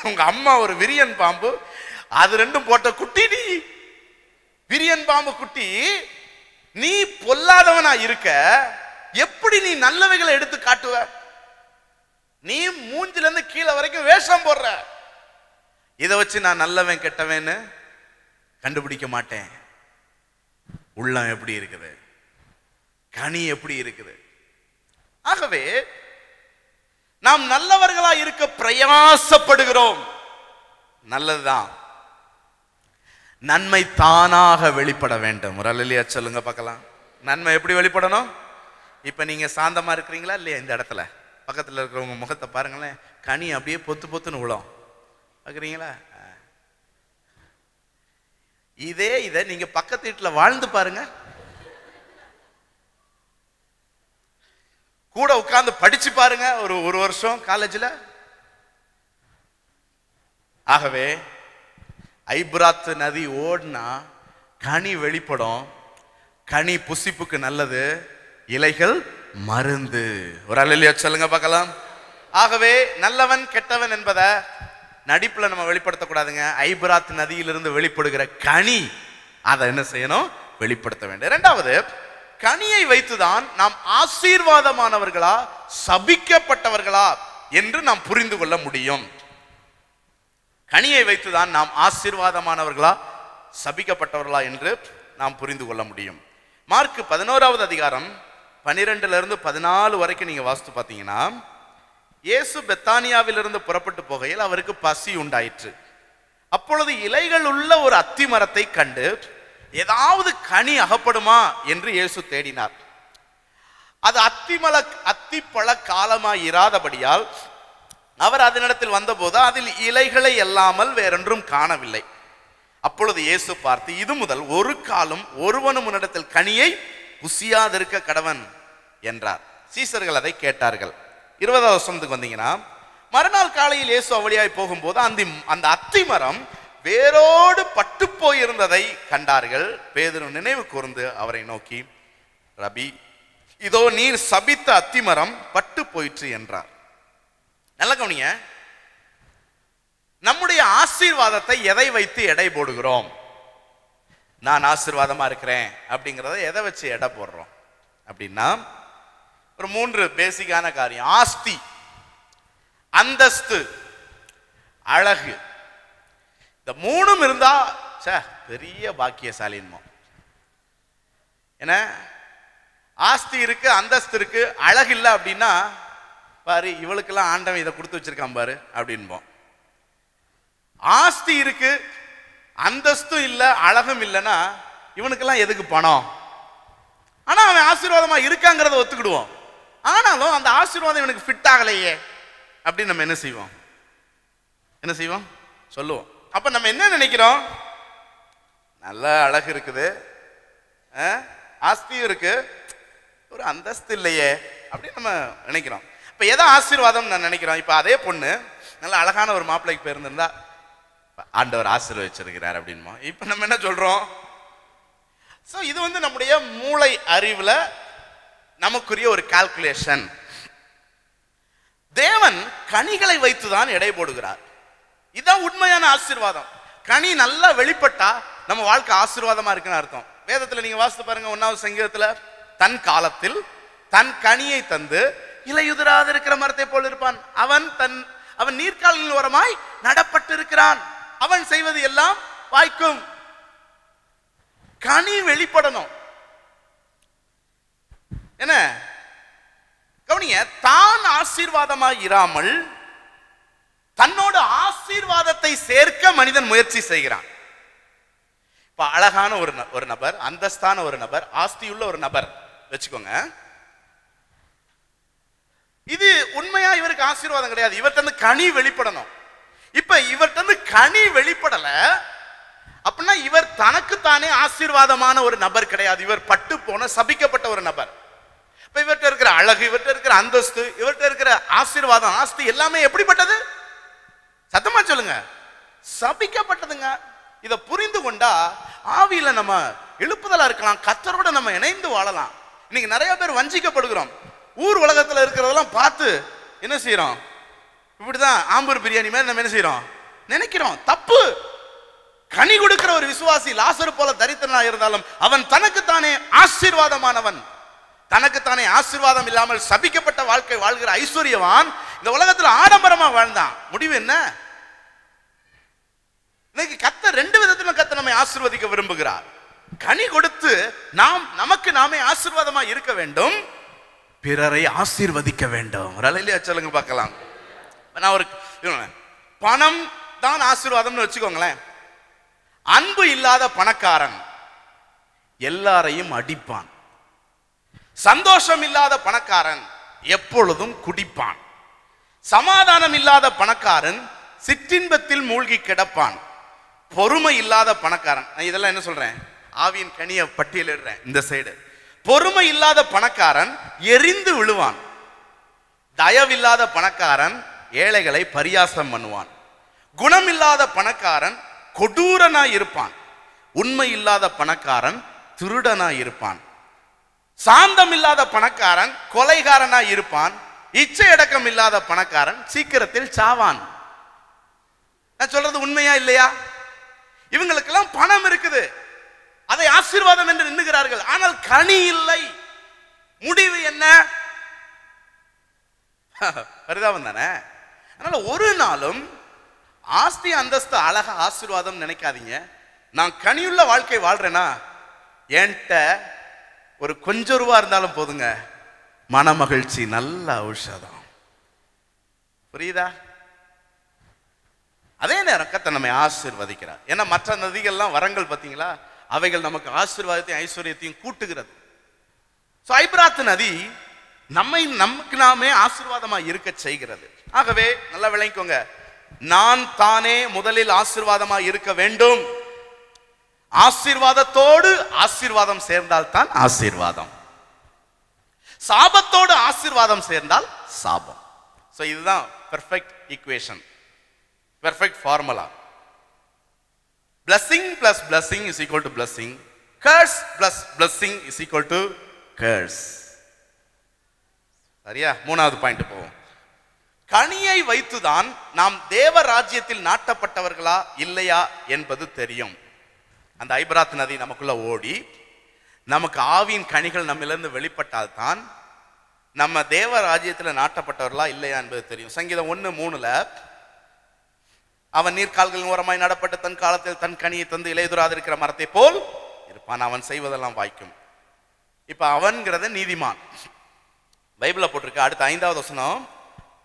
உங்க அம்மா ஒரு விரியன் பாம்பு அது ரெண்டும் போட்ட குட்டி நீ. விரியன் பாம்பு குட்டி நீ பொல்லாதவனா இருக்க எப்படி நீ நல்லவைகளை எடுத்து காட்டுவ? நீ மூஞ்சில இருந்து கீழே வரைக்கும் வேஷம் போடுற. இதை வச்சு நான் நல்லவன் கெட்டவன்னு கண்டுபிடிக்க மாட்டேன். உள்ளம் எப்படி இருக்குது? கனி எப்படி இருக்குது? ஆகவே நாம் நல்லவர்களா இருக்க பிரயாசப்படுகிறோம். நல்லதுதான். நன்மை தானாக வெளிப்பட வேண்டும். ஒரு சொல்லுங்க பார்க்கலாம். நன்மை எப்படி வெளிப்படணும்? இப்போ நீங்கள் சாந்தமாக இருக்கிறீங்களா இல்லையா இந்த இடத்துல? பக்கத்தில் இருக்கிறவங்க முகத்தை பாருங்களேன். கனி அப்படியே பொத்து பொத்துன்னு விழும் பார்க்குறீங்களா? இதே இதை நீங்க பக்கத்து வீட்டுல வாழ்ந்து பாருங்க. கூட உட்கார்ந்து படிச்சு பாருங்க ஒரு ஒரு வருஷம் காலேஜில் ஆகவே ஐப்ராத் நதி ஓடினா கனி வெளிப்படும். கனி புசிப்புக்கு நல்லது இலைகள் மருந்து. ஒரு அலையிலையா சொல்லுங்க பார்க்கலாம். ஆகவே நல்லவன் கெட்டவன் என்பதை நடிப்பில் நம்ம வெளிப்படுத்தக்கூடாதுங்க. ஐபராத் நதியிலிருந்து வெளிப்படுகிற கனி. அதை என்ன செய்யணும்? வெளிப்படுத்த வேண்டும் இரண்டாவது கனியை வைத்துதான் நாம் ஆசீர்வாதமானவர்களா சபிக்கப்பட்டவர்களா என்று நாம் புரிந்து கொள்ள முடியும். கனியை வைத்துதான் நாம் ஆசீர்வாதமானவர்களா சபிக்கப்பட்டவர்களா என்று நாம் புரிந்து கொள்ள முடியும். மார்க் பதினோராவது அதிகாரம் பன்னிரெண்டுல இருந்து பதினாலு வரைக்கும் நீங்க வாஸ்து பார்த்தீங்கன்னா இயேசு பெத்தானியாவிலிருந்து புறப்பட்டு போகையில் அவருக்கு பசி உண்டாயிற்று. அப்பொழுது இலைகள் உள்ள ஒரு அத்தி மரத்தை கண்டு ஏதாவது கனி அகப்படுமா? என்று இயேசு தேடினார். அது அத்திமல அத்திப்பழ காலமாய் இராதபடியால் அவர் அதனிடத்தில் வந்தபோது அதில் இலைகளை எல்லாமல் வேறொன்றும் காணவில்லை. அப்பொழுது இயேசு பார்த்து இது முதல் ஒரு காலம் ஒருவனும் உன்னிடத்தில் கனியை புசியாதிருக்க கடவன் என்றார். சீசர்கள் அதை கேட்டார்கள். இருபதாவது வசனத்துக்கு வந்தீங்கன்னா மறுநாள் காலையில் இயேசு வழியாய் போகும்போது அந்த அந்த அத்தி மரம் வேரோடு பட்டு போயிருந்ததை கண்டார்கள். பேதுரு நினைவு கூர்ந்து அவரை நோக்கி ரபி இதோ நீர் சபித்த அத்திமரம் பட்டு போயிற்று என்றார். நல்ல கவனிங்க. நம்முடைய ஆசீர்வாதத்தை எதை வைத்து எடை போடுகிறோம்? நான் ஆசீர்வாதமா இருக்கிறேன் அப்படிங்கிறத எதை வச்சு எடை போடுறோம்? அப்படின்னா ஒரு மூன்று பேசிக்கான காரியம். ஆஸ்தி அந்தஸ்து அழகு. இந்த மூணும் இருந்தா ச்சே பெரிய பாக்கியசாலின்மோ என்ன? ஆஸ்தி இருக்கு அந்தஸ்து இருக்கு அழகு இல்லை அப்படின்னா பாரு இவளுக்கெல்லாம் ஆண்டவன் இதை கொடுத்து வச்சிருக்கான் பாரு அப்படின்போம். ஆஸ்தி இருக்கு அந்தஸ்தும் இல்லை அழகும் இல்லைன்னா இவனுக்கெல்லாம் எதுக்கு பணம்? ஆனா அவன் ஆசீர்வாதமா இருக்காங்கிறத ஒத்துக்கிடுவோம். ஆனாலும் அந்த ஆசீர்வாதம் எனக்கு ஃபிட் ஆகலையே. அப்படின்னு நம்ம என்ன செய்வோம்? என்ன செய்வோம்? சொல்லுவோம். அப்போ நம்ம என்ன நினைக்கிறோம்? நல்ல அழகு இருக்குது. ஆ? ஆஸ்தியும் இருக்கு. ஒரு அந்தஸ்து இல்லையே. அப்படின்னு நம்ம நினைக்கிறோம். இப்போ எதை ஆசீர்வாதம் நான் நினைக்கிறோம்? இப்போ அதே பொண்ணு நல்ல அழகான ஒரு மாப்பிள்ளைக்கு போயிருந்திருந்தா ஆண்டவர் ஆசீர்வச்சிருக்கிறார் அப்படின்மா இப்போ நம்ம என்ன சொல்கிறோம் ஸோ இது வந்து நம்முடைய மூளை அறிவில் நமக்குரிய ஒரு கால்குலேஷன் தேவன் கனிகளை வைத்துதான் எடை போடுகிறார். இதுதான் உண்மையான ஆசீர்வாதம். கனி நல்லா வெளிப்பட்டா நம்ம வாழ்க்கை ஆசீர்வாதமா இருக்குன்னு அர்த்தம். வேதத்துல நீங்க வாசித்து பாருங்க ஒன்னாவது சங்கீதத்துல தன் காலத்தில் தன் கனியை தந்து இலையுதிராது இருக்கிற மரத்தை போல் இருப்பான். அவன் தன் அவன் நீர்க்காலின் ஓரமாய் நடப்பட்டு இருக்கிறான் அவன் செய்வது எல்லாம் வாய்க்கும். கனி வெளிப்படணும். என்ன? கவனிய தான் ஆசீர்வாதமாக இராமல் தன்னோட ஆசீர்வாதத்தை சேர்க்க மனிதன் முயற்சி செய்கிறான். இப்ப அழகான ஒரு ந- ஒரு நபர் அந்தஸ்தான ஒரு நபர் ஆஸ்தியுள்ள ஒரு நபர் வச்சுக்கோங்க. இது உண்மையா இவருக்கு ஆசீர்வாதம் கிடையாது. இவர்கிட்ட கனி வெளிப்படணும். இப்ப இவர்கிட்ட கனி வெளிப்படல. அப்படின்னா இவர் தனக்குத்தானே ஆசீர்வாதமான ஒரு நபர் கிடையாது. இவர் பட்டு போன சபிக்கப்பட்ட ஒரு நபர். இப்போ இவர்கிட்ட இருக்கிற அழகு இவர்கிட்ட இருக்கிற அந்தஸ்து இவர்கிட்ட இருக்கிற ஆசீர்வாதம் ஆஸ்தி எல்லாமே எப்படிப்பட்டது? சத்தமா சொல்லுங்க. சபிக்கப்பட்டதுங்க. இதை புரிந்து கொண்டா ஆவியில நம்ம எழுப்புதலா இருக்கலாம் கத்தரோட நம்ம இணைந்து வாழலாம். இன்னைக்கு நிறைய பேர் வஞ்சிக்கப்படுகிறோம். ஊர் உலகத்துல இருக்கிறதெல்லாம் பார்த்து என்ன செய்யறோம் இப்படிதான் ஆம்பூர் பிரியாணி மாதிரி நம்ம என்ன செய்யறோம் நினைக்கிறோம். தப்பு. கனி கொடுக்கிற ஒரு விசுவாசி லாசர் போல தரித்திரனா இருந்தாலும் அவன் தனக்குத்தானே ஆசீர்வாதமானவன். தனக்குத்தானே ஆசீர்வாதம் இல்லாமல் சபிக்கப்பட்ட வாழ்க்கை வாழ்கிற ஐஸ்வர்யவான் இந்த உலகத்துல ஆடம்பரமா வாழ்ந்தான். முடிவு என்ன? இன்னைக்கு கத்த ரெண்டு விதத்துல கத்த நம்மை ஆசிர்வதிக்க விரும்புகிறார். கனி கொடுத்து நாம் நமக்கு நாமே ஆசிர்வாதமா இருக்க வேண்டும். பிறரை ஆசீர்வதிக்க வேண்டும். ஒரு சொல்லுங்க பார்க்கலாம். நான் ஒரு பணம் தான் ஆசீர்வாதம்னு வச்சுக்கோங்களேன். அன்பு இல்லாத பணக்காரன் எல்லாரையும் அடிப்பான். சந்தோஷம் இல்லாத பணக்காரன் எப்பொழுதும் குடிப்பான். சமாதானம் இல்லாத பணக்காரன் சிற்றின்பத்தில் மூழ்கி கிடப்பான். பொறுமை இல்லாத பணக்காரன். நான் இதெல்லாம் என்ன சொல்றேன்? ஆவியின் கனியை பட்டியலிடுறேன் இந்த சைடு பொறுமை இல்லாத பணக்காரன் எரிந்து விழுவான். தயவில்லாத பணக்காரன் ஏழைகளை பரியாசம் பண்ணுவான். குணமில்லாத பணக்காரன் கொடூரனாய் இருப்பான். உண்மை இல்லாத பணக்காரன் திருடனாய் இருப்பான். சாந்தம் இல்லாத பணக்காரன் கொலைகாரனா இருப்பான் இச்சை அடக்கம் இல்லாத பணக்காரன் சீக்கிரத்தில் சாவான். நான் சொல்றது உண்மையா இல்லையா? இவங்களுக்கெல்லாம் பணம் இருக்குது. அதை ஆசீர்வாதம் என்று நின்னுகிறார்கள் ஆனால் கனி இல்லை. முடிவு என்ன? [laughs] பரிதாபம் தானே? அதனால ஒரு நாளும் ஆஸ்தி அந்தஸ்து அழகா ஆசீர்வாதம் நினைக்காதீங்க. நான் கனியுள்ள வாழ்க்கை வாழ்றேனா? என்கிட்ட ஒரு கொஞ்சம் ரூபா இருந்தாலும் போதுங்க. மனமகிழ்ச்சி நல்ல ஔஷதம். புரியுதா? அதே நேரம் கத்த நம்மை ஆசிர்வதிக்கிறார். ஏன்னா மற்ற நதிகள்லாம் வரங்கள் பார்த்தீங்களா? அவைகள் நமக்கு ஆசீர்வாதத்தையும் ஐஸ்வர்யத்தையும் கூட்டுகிறது. ஸோ ஐப்ராத் நதி நம்மை நமக்கு நாமே ஆசீர்வாதமாக இருக்க செய்கிறது. ஆகவே நல்லா விளங்கிக்கோங்க. நான் தானே முதலில் ஆசீர்வாதமாக இருக்க வேண்டும்? ஆசீர்வாதத்தோடு ஆசீர்வாதம் சேர்ந்தால் தான் ஆசீர்வாதம். சாபத்தோடு ஆசீர்வாதம் சேர்ந்தால் சாபம். ஸோ இதுதான் perfect equation perfect formula blessing plus blessing is equal to blessing. Curse plus blessing is equal to curse சரியா? மூணாவது பாயிண்ட் போவோம். கனியை வைத்துதான் நாம் தேவ ராஜ்யத்தில் நாட்டப்பட்டவர்களா இல்லையா என்பது தெரியும். அந்த ஐபராத் நதி நமக்குள்ள ஓடி நமக்கு ஆவியின் கனிகள் நம்மிலிருந்து வெளிப்பட்டால் தான் நம்ம தேவ ராஜ்யத்தில் நாட்டப்பட்டவர்களா இல்லையா என்பது தெரியும். சங்கீதம் ஒன்று மூணுல அவன் நீர்க்கால்களின் ஓரமாய் நடப்பட்டு தன் காலத்தில் தன் கனியை தந்து இலையுதுராதிருக்கிற மரத்தை போல் இருப்பான். அவன் செய்வதெல்லாம் வாய்க்கும். இப்போ அவன்கிறத நீதிமான். பைபிளில் போட்டிருக்க. அடுத்த ஐந்தாவது வசனம்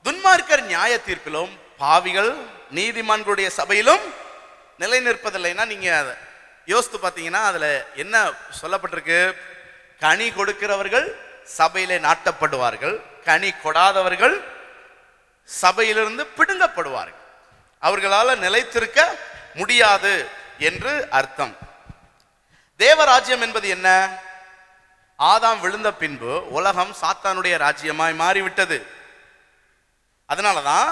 துன்மார்க்கர் நியாய தீர்ப்பிலும் பாவிகள் நீதிமான்களுடைய சபையிலும் நிலை நிற்பதில்லைன்னா நீங்கள் அதை யோசித்து பார்த்தீங்கன்னா அதில் என்ன சொல்லப்பட்டிருக்கு? கனி கொடுக்கிறவர்கள் சபையிலே நாட்டப்படுவார்கள். கனி கொடாதவர்கள் சபையிலிருந்து பிடுங்கப்படுவார்கள். அவர்களால் நிலைத்திருக்க முடியாது என்று அர்த்தம். தேவராஜ்யம் என்பது என்ன? ஆதாம் விழுந்த பின்பு உலகம் சாத்தானுடைய ராஜ்யமாய் மாறிவிட்டது. அதனால தான்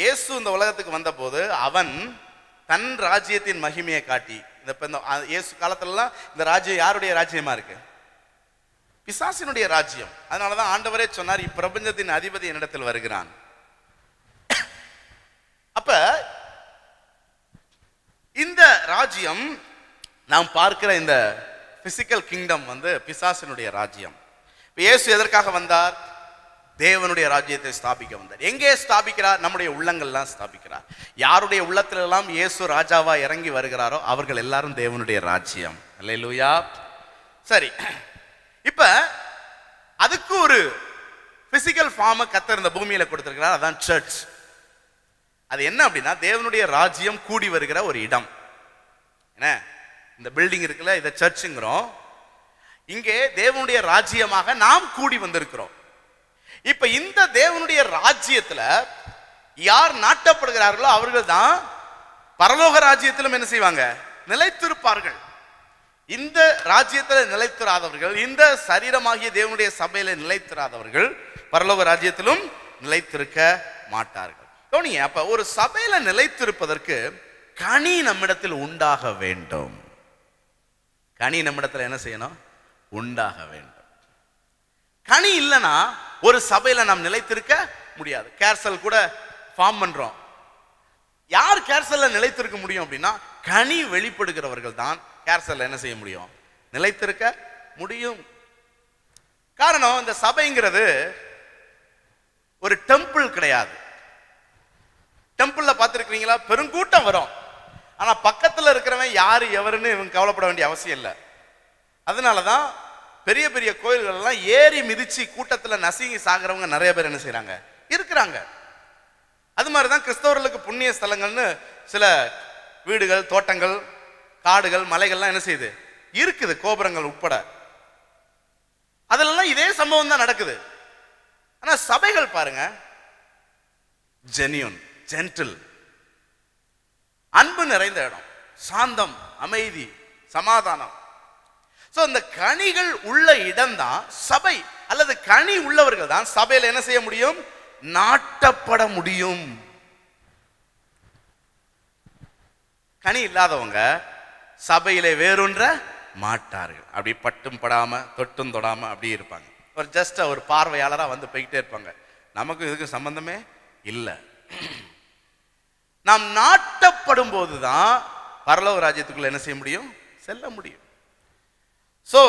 இயேசு இந்த உலகத்துக்கு வந்தபோது அவன் தன் ராஜ்யத்தின் மகிமையை காட்டி இந்த இந்த இயேசு காலத்துலலாம் இந்த ராஜ்யம் யாருடைய ராஜ்யமா இருக்கு? பிசாசினுடைய ராஜ்யம். அதனாலதான் ஆண்டவரே சொன்னார் இப்பிரபஞ்சத்தின் அதிபதி என்னிடத்தில் வருகிறான். அப்ப இந்த ராஜ்யம் நாம் பார்க்கிற இந்த பிசிக்கல் கிங்டம் வந்து பிசாசினுடைய ராஜ்யம். இயேசு எதற்காக வந்தார்? தேவனுடைய ராஜ்யத்தை ஸ்தாபிக்க வந்தார். எங்கே ஸ்தாபிக்கிறார்? நம்முடைய உள்ளங்கள்லாம் ஸ்தாபிக்கிறார். யாருடைய உள்ளத்திலெல்லாம் இயேசு ராஜாவா இறங்கி வருகிறாரோ அவர்கள் எல்லாரும் தேவனுடைய ராஜ்யம். லூயா சரி. இப்ப அதுக்கு ஒரு பிசிக்கல் ஃபார்மை கத்தர் இந்த பூமியில கொடுத்திருக்கிறார். அதான் சர்ச் அது என்ன அப்படின்னா தேவனுடைய ராஜ்யம் கூடி வருகிற ஒரு இடம். என்ன? இந்த பில்டிங் இருக்குல்ல இதை சர்ச்சுங்கிறோம் இங்கே தேவனுடைய ராஜ்யமாக நாம் கூடி வந்திருக்கிறோம். இப்ப இந்த தேவனுடைய ராஜ்யத்துல யார் நாட்டப்படுகிறார்களோ அவர்கள் தான் பரலோக ராஜ்யத்திலும் என்ன செய்வாங்க? நிலைத்திருப்பார்கள். இந்த ராஜ்யத்தில் நிலைத்திராதவர்கள் இந்த சரீரமாகிய தேவனுடைய சபையில நிலைத்திராதவர்கள் பரலோக ராஜ்யத்திலும் நிலைத்திருக்க மாட்டார்கள். கவனிங்க அப்ப ஒரு சபையில நிலைத்திருப்பதற்கு கனி நம்மிடத்தில் உண்டாக வேண்டும். கனி நம்மிடத்தில் என்ன செய்யணும்? உண்டாக வேண்டும். கனி இல்லைன்னா ஒரு சபையில நாம் நிலைத்திருக்க முடியாது. கேர்சல் கூட ஃபார்ம் பண்றோம். யார் கேர்சல்ல நிலைத்திருக்க முடியும் அப்படின்னா கனி வெளிப்படுகிறவர்கள் தான் கேர்சல்ல என்ன செய்ய முடியும்? நிலைத்திருக்க முடியும். காரணம் இந்த சபைங்கிறது ஒரு டெம்பிள் கிடையாது. டெம்பிள்ல பார்த்துருக்கீங்களா பெருங்கூட்டம் வரும். ஆனா பக்கத்துல இருக்கிறவன் யாரு எவருன்னு இவங்க கவலைப்பட வேண்டிய அவசியம் இல்லை. அதனாலதான் பெரிய பெரிய கோயில்கள் எல்லாம் ஏறி மிதிச்சு கூட்டத்தில் நசுங்கி சாகிறவங்க நிறைய பேர் என்ன செய்கிறாங்க இருக்கிறாங்க. அது மாதிரி தான் கிறிஸ்தவர்களுக்கு புண்ணிய ஸ்தலங்கள்னு சில வீடுகள் தோட்டங்கள் காடுகள் மலைகள்லாம் என்ன செய்யுது? இருக்குது கோபுரங்கள் உட்பட. அதெல்லாம் இதே சம்பவம் தான் நடக்குது. ஆனால் சபைகள் பாருங்க. ஜெனியூன் ஜென்டில் அன்பு நிறைந்த இடம். சாந்தம் அமைதி சமாதானம். ஸோ இந்த கனிகள் உள்ள இடம்தான் சபை. அல்லது கனி உள்ளவர்கள் தான் சபையில் என்ன செய்ய முடியும்? நாட்டப்பட முடியும். கனி இல்லாதவங்க சபையிலே வேறொன்ற மாட்டார்கள். அப்படி பட்டும் படாம தொட்டும் தொடாம அப்படி இருப்பாங்க. ஒரு ஜஸ்ட் ஒரு பார்வையாளராக வந்து போய்கிட்டே இருப்பாங்க. நமக்கு இதுக்கு சம்பந்தமே இல்லை. நாம் நாட்டப்படும் போது தான் பரலோக ராஜ்யத்துக்குள்ள என்ன செய்ய முடியும்? செல்ல முடியும். சோ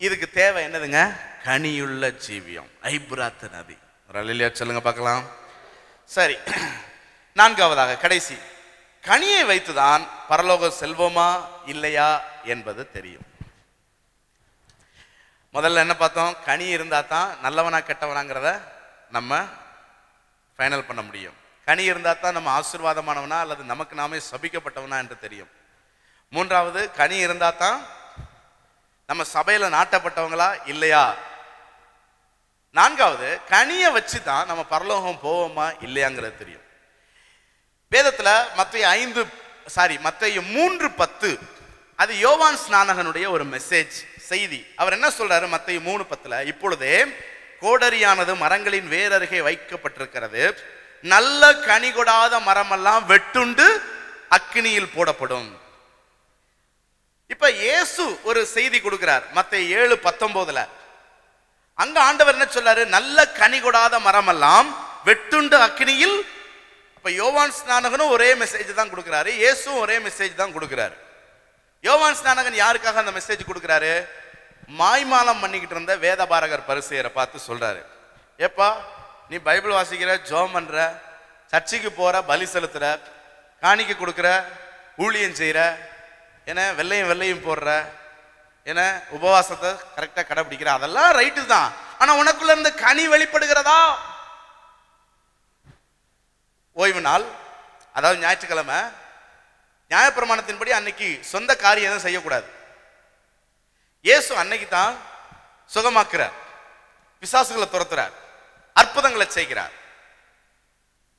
இதுக்கு தேவை என்னதுங்க? கனியுள்ள ஜீவியம் ஐப்ராத் நதி. ஒரு அல்லையா சொல்லுங்க பார்க்கலாம். சரி [clears throat] நான்காவதாக கடைசி. கனியை வைத்துதான் பரலோகம் செல்வோமா இல்லையா என்பது தெரியும். முதல்ல என்ன பார்த்தோம்? கனி இருந்தா தான் நல்லவனா கெட்டவனாங்கிறத நம்ம ஃபைனல் பண்ண முடியும். கனி இருந்தா தான் நம்ம ஆசீர்வாதமானவனா அல்லது நமக்கு நாமே சபிக்கப்பட்டவனா என்று தெரியும். மூன்றாவது கனி இருந்தா தான் நம்ம சபையில நாட்டப்பட்டவங்களா இல்லையா? நான்காவது கனியை வச்சு தான் நம்ம பரலோகம் போவோமா இல்லையாங்கிறது தெரியும். வேதத்துல மத்திய ஐந்து சாரி மத்திய மூன்று பத்து அது யோவான் ஸ்நானகனுடைய ஒரு மெசேஜ் செய்தி. அவர் என்ன சொல்றாரு? மத்திய மூணு பத்துல இப்பொழுதே கோடரியானது மரங்களின் வேரருகே வைக்கப்பட்டிருக்கிறது. நல்ல கனி கொடாத மரமெல்லாம் வெட்டுண்டு அக்கினியில் போடப்படும். இப்ப இயேசு ஒரு செய்தி கொடுக்கிறார் மத்த ஏழு பத்தொன்பதுல அங்க ஆண்டவர் என்ன சொல்றாரு நல்ல கனி கொடாத மரமெல்லாம் வெட்டுண்டு அக்னியில் இப்ப யோவான் ஸ்நானகனும் ஒரே மெசேஜ் தான் கொடுக்கிறாரு இயேசும் ஒரே மெசேஜ் தான் கொடுக்கிறாரு. யோவான் ஸ்நானகன் யாருக்காக அந்த மெசேஜ் கொடுக்கிறாரு? மாய்மாலம் பண்ணிக்கிட்டு இருந்த வேதபாரகர் பரிசெயரை பார்த்து சொல்றாரு. ஏப்பா நீ பைபிள் வாசிக்கிற ஜோம் பண்ற சர்ச்சுக்கு போற பலி செலுத்துற காணிக்க கொடுக்குற ஊழியம் செய்கிற என்ன வெள்ளையும் வெள்ளையும் போடுற என்ன உபவாசத்தை கரெக்டாக கடைபிடிக்கிற அதெல்லாம் ரைட்டு தான். ஆனால் உனக்குள்ள இருந்து கனி வெளிப்படுகிறதா? ஓய்வு நாள் அதாவது ஞாயிற்றுக்கிழமை நியாயப்பிரமாணத்தின்படி அன்னைக்கு சொந்த காரியம் எதுவும் செய்யக்கூடாது. இயேசு அன்னைக்கு தான் சுகமாக்குறார் விசாசுகளை துரத்துறார் அற்புதங்களை செய்கிறார்.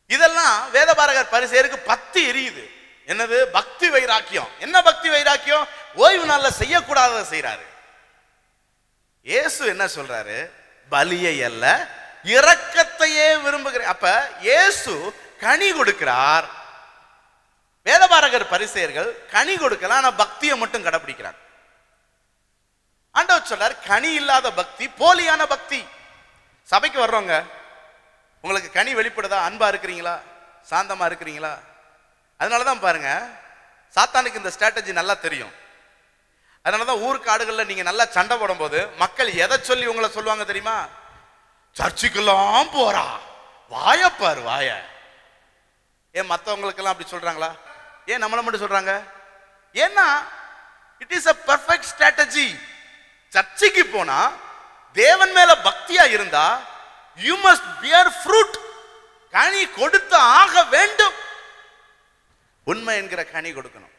இதெல்லாம் வேதபாரகர் பரிசேருக்கு பத்து எரியுது. என்னது? பக்தி வைராக்கியம். என்ன பக்தி வைராக்கியம்? ஓய்வு நாள்ல செய்யக்கூடாததை செய்யறாரு இயேசு என்ன சொல்றாரு? பலியை அல்ல இரக்கத்தையே விரும்புகிறேன். அப்ப இயேசு கனி கொடுக்கிறார். வேதபாரகர் பரிசெயர்கள் கனி கொடுக்கலாம் ஆனா பக்தியை மட்டும் கடைபிடிக்கிறாங்க ஆண்டவர் சொல்றார் கனி இல்லாத பக்தி போலியான பக்தி. சபைக்கு வர்றவங்க உங்களுக்கு கனி வெளிப்படுதா? அன்பா இருக்கிறீங்களா? சாந்தமா இருக்கிறீங்களா? அதனால தான் பாருங்க சாத்தானுக்கு இந்த ஸ்ட்ராட்டஜி நல்லா தெரியும். அதனாலதான் ஊர் ஊர்க்காடுகளில் நீங்கள் நல்லா சண்டை போடும்போது மக்கள் எதை சொல்லி உங்களை சொல்லுவாங்க தெரியுமா? சர்ச்சுக்கெல்லாம் போறா வாயப்பாரு வாய. ஏன் மற்றவங்களுக்கெல்லாம் அப்படி சொல்றாங்களா? ஏன் நம்மளை மட்டும் சொல்றாங்க? ஏன்னா it is a perfect strategy சர்ச்சைக்கு போனா தேவன் மேல பக்தியா இருந்தா யூ மஸ்ட் பியர் ஃப்ரூட் கனி கொடுத்து ஆக வேண்டும். உண்மை என்கிற கனி கொடுக்கணும்.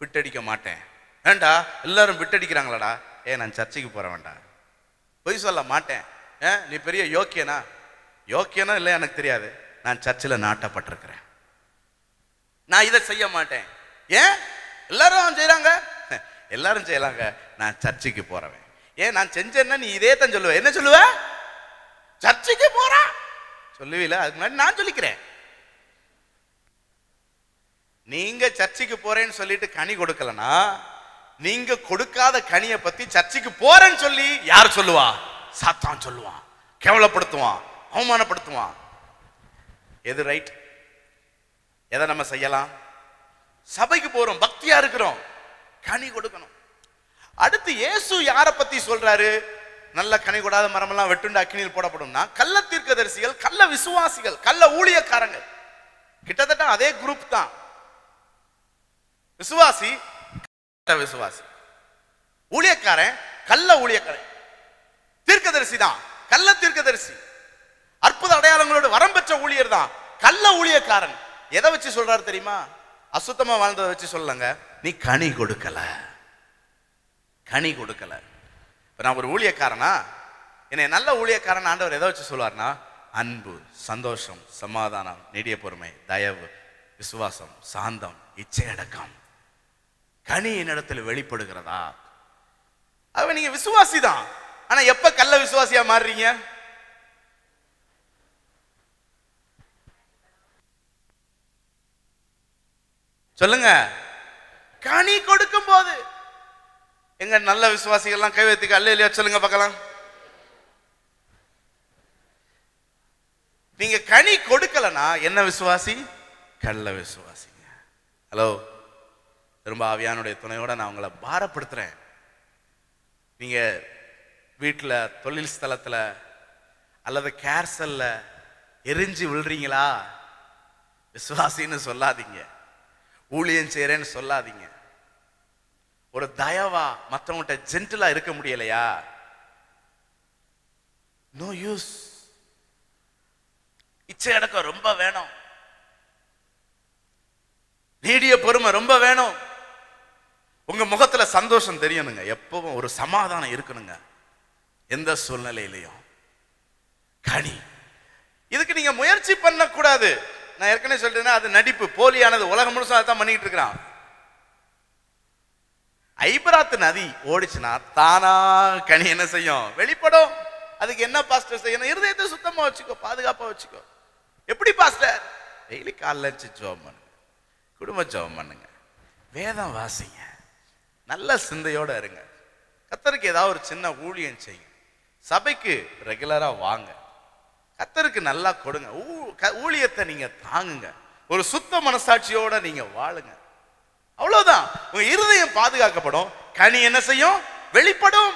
விட்டடிக்க மாட்டேன். ஏண்டா? எல்லாரும் விட்டடிக்கிறாங்களாடா? ஏ நான் சர்ச்சைக்கு போற வேண்டாம் பொய் சொல்ல மாட்டேன். ஏ நீ பெரிய யோக்கியனா? யோக்கியனா இல்லை எனக்கு தெரியாது. நான் சர்ச்சில் நாட்டப்பட்டிருக்கிறேன். நான் இதை செய்ய மாட்டேன். ஏன் எல்லாரும் செய்றாங்க? எல்லாரும் செய்யலாங்க. நான் சர்ச்சுக்கு போறவன். ஏன் நான் செஞ்சேன்னா நீ இதே தான் சொல்லுவேன் என்ன சொல்லுவ? சர்ச்சுக்கு போறா? சொல்லுவீல அதுக்கு முன்னாடி நான் சொல்லிக்கிறேன். நீங்க சர்ச்சைக்கு போறேன்னு சொல்லிட்டு கனி கொடுக்கலனா நீங்க கொடுக்காத கனியை பத்தி சர்ச்சைக்கு போறேன்னு சொல்லி யார் சொல்லுவா? சாத்தான் சொல்லுவான். கேவலப்படுத்துவான் அவமானப்படுத்துவான். எது ரைட் எதை நம்ம செய்யலாம்? சபைக்கு போறோம் பக்தியா இருக்கிறோம். கனி கொடுக்கணும். அடுத்து இயேசு யாரை பத்தி சொல்றாரு? நல்ல கனி கொடாத மரமெல்லாம் வெட்டுண்டு அக்னியில் போடப்படும்னா கள்ள தீர்க்கதரிசிகள் கள்ள விசுவாசிகள் கள்ள ஊழியக்காரங்க. கிட்டத்தட்ட அதே குரூப் தான். விசுவாசி விசுவாசி. ஊழியக்காரன் கள்ள ஊழியக்காரன். தீர்க்கதரிசி தான். கள்ள தீர்க்கதரிசி. அற்புத அடையாளங்களோடு வரம் பெற்ற ஊழியர் தான். கள்ள ஊழியக்காரன். எதை வச்சு சொல்றாரு தெரியுமா? அசுத்தமா வாழ்ந்ததை வச்சு சொல்லுங்க நீ கனி கொடுக்கல. கனி கொடுக்கல. இப்ப நான் ஒரு ஊழியக்காரனா? என்னை நல்ல ஊழியக்காரன் ஆண்டவர் எதை வச்சு சொல்லுவார்னா அன்பு சந்தோஷம் சமாதானம் நெடிய பொறுமை தயவு விசுவாசம் சாந்தம் இச்சையடக்கம் கனி என்னிடத்தில் வெளிப்படுகிறதா? அவ நீங்க விசுவாசி தான் ஆனா எப்ப கல்ல விசுவாசியா மாறுறீங்க? சொல்லுங்க. கனி கொடுக்கும் போது எங்க நல்ல விசுவாசிகள்லாம் கை வைத்துக்க அல்ல இல்லையா? சொல்லுங்க பார்க்கலாம். நீங்க கனி கொடுக்கலனா என்ன விசுவாசி? கள்ள விசுவாசிங்க. ஹலோ திரும்ப ஆவியானுடைய துணையோட நான் உங்களை பாரப்படுத்துறேன். நீங்க வீட்டில் தொழில் ஸ்தலத்துல அல்லது கேர்சல்ல எரிஞ்சு விழுறீங்களா? விசுவாசின்னு சொல்லாதீங்க. ஊழியம் செய்யறேன்னு சொல்லாதீங்க. ஒரு தயவா மற்றவங்கள்ட்ட ஜென்டிலா இருக்க முடியலையா? நோ யூஸ் இச்சை அடக்கம் ரொம்ப வேணும். நீடிய பொறுமை ரொம்ப வேணும். சந்தோஷம் தெரியணுங்க. எப்பவும் ஒரு சமாதானம் இருக்கணுங்க. எந்த சூழ்நிலையிலையும். கனி. இதுக்கு நீங்க முயற்சி பண்ணக்கூடாது. நான் ஏற்கனவே சொல்றேன்னா அது நடிப்பு. போலியானது உலகம் முழுசும் அதான் பண்ணிட்டு இருக்கிறான். ஐபராத்து நதி ஓடிச்சுன்னா தானா கனி என்ன செய்யும்? வெளிப்படும். அதுக்கு என்ன பாஸ்டர் செய்யணும்? இருதயத்தை சுத்தமா வச்சுக்கோ பாதுகாப்பா வச்சுக்கோ. எப்படி பாஸ்டர் டெய்லி காலைல வச்சு ஜோம் பண்ணுங்க. குடும்ப ஜோம் பண்ணுங்க. வேதம் வாசிங்க. நல்ல சிந்தையோட இருங்க. கத்தருக்கு ஏதாவது ஒரு சின்ன ஊழியம் செய்யும் சபைக்கு ரெகுலரா வாங்க. கத்தருக்கு நல்லா கொடுங்க. ஊ- க- ஊழியத்தை நீங்கள் தாங்குங்க. ஒரு சுத்த மனசாட்சியோட நீங்கள் வாழுங்க. அவ்வளோதான் உங்க இருதயம் பாதுகாக்கப்படும். கனி என்ன செய்யும்? வெளிப்படும்.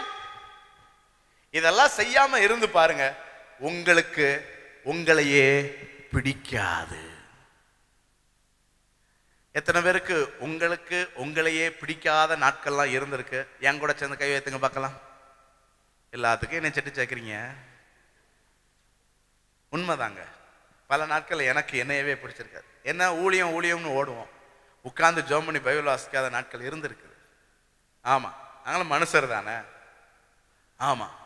இதெல்லாம் செய்யாம இருந்து பாருங்க. உங்களுக்கு உங்களையே பிடிக்காது. எத்தனை பேருக்கு உங்களுக்கு உங்களையே பிடிக்காத நாட்கள்லாம் இருந்திருக்கு? என் கூட சேர்ந்து கை வைத்துங்க பார்க்கலாம். எல்லாத்துக்கும் என்ன செட்டு சேர்க்குறீங்க. உண்மைதாங்க. பல நாட்கள் எனக்கு என்னையவே பிடிச்சிருக்காது. என்ன ஊழியம் ஊழியம்னு ஓடுவோம். உட்காந்து ஜோமனி பைபிள் வாசிக்காத நாட்கள் இருந்திருக்குது. ஆமாம் நாங்களும் மனுஷர் தானே. ஆமாம்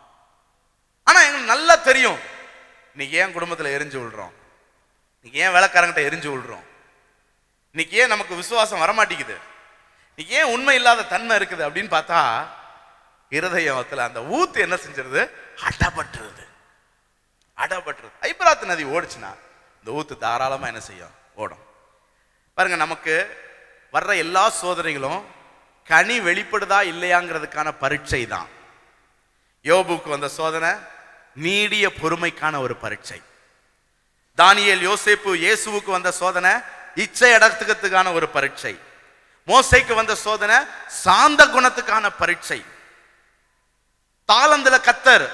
ஆனால் எங்களுக்கு நல்லா தெரியும். இன்னைக்கு ஏன் குடும்பத்தில் எரிஞ்சு விழுறோம்? இன்னைக்கு ஏன் வேலைக்காரங்கிட்ட எரிஞ்சு விடுறோம் இன்னைக்கு ஏன் நமக்கு விசுவாசம் வரமாட்டேங்குது? இன்னைக்கு ஏன் உண்மை இல்லாத தன்மை இருக்குது அப்படின்னு பார்த்தா இருதயத்தில் அந்த ஊத்து என்ன செஞ்சிருது? அடப்பட்டுருது. அடப்பட்டுருது. ஐபராத்து நதி ஓடிச்சுன்னா இந்த ஊத்து தாராளமாக என்ன செய்யும்? ஓடும். பாருங்க நமக்கு வர்ற எல்லா சோதனைகளும் கனி வெளிப்படுதா இல்லையாங்கிறதுக்கான பரீட்சை தான். யோபுக்கு வந்த சோதனை நீடிய பொறுமைக்கான ஒரு பரீட்சை. தானியல் யோசேப்பு இயேசுவுக்கு வந்த சோதனை இச்சை அடக்கத்துக்கான ஒரு பரீட்சை. மோசைக்கு வந்த சோதனை சாந்த குணத்துக்கான பரீட்சை. தாளந்துல கத்தர்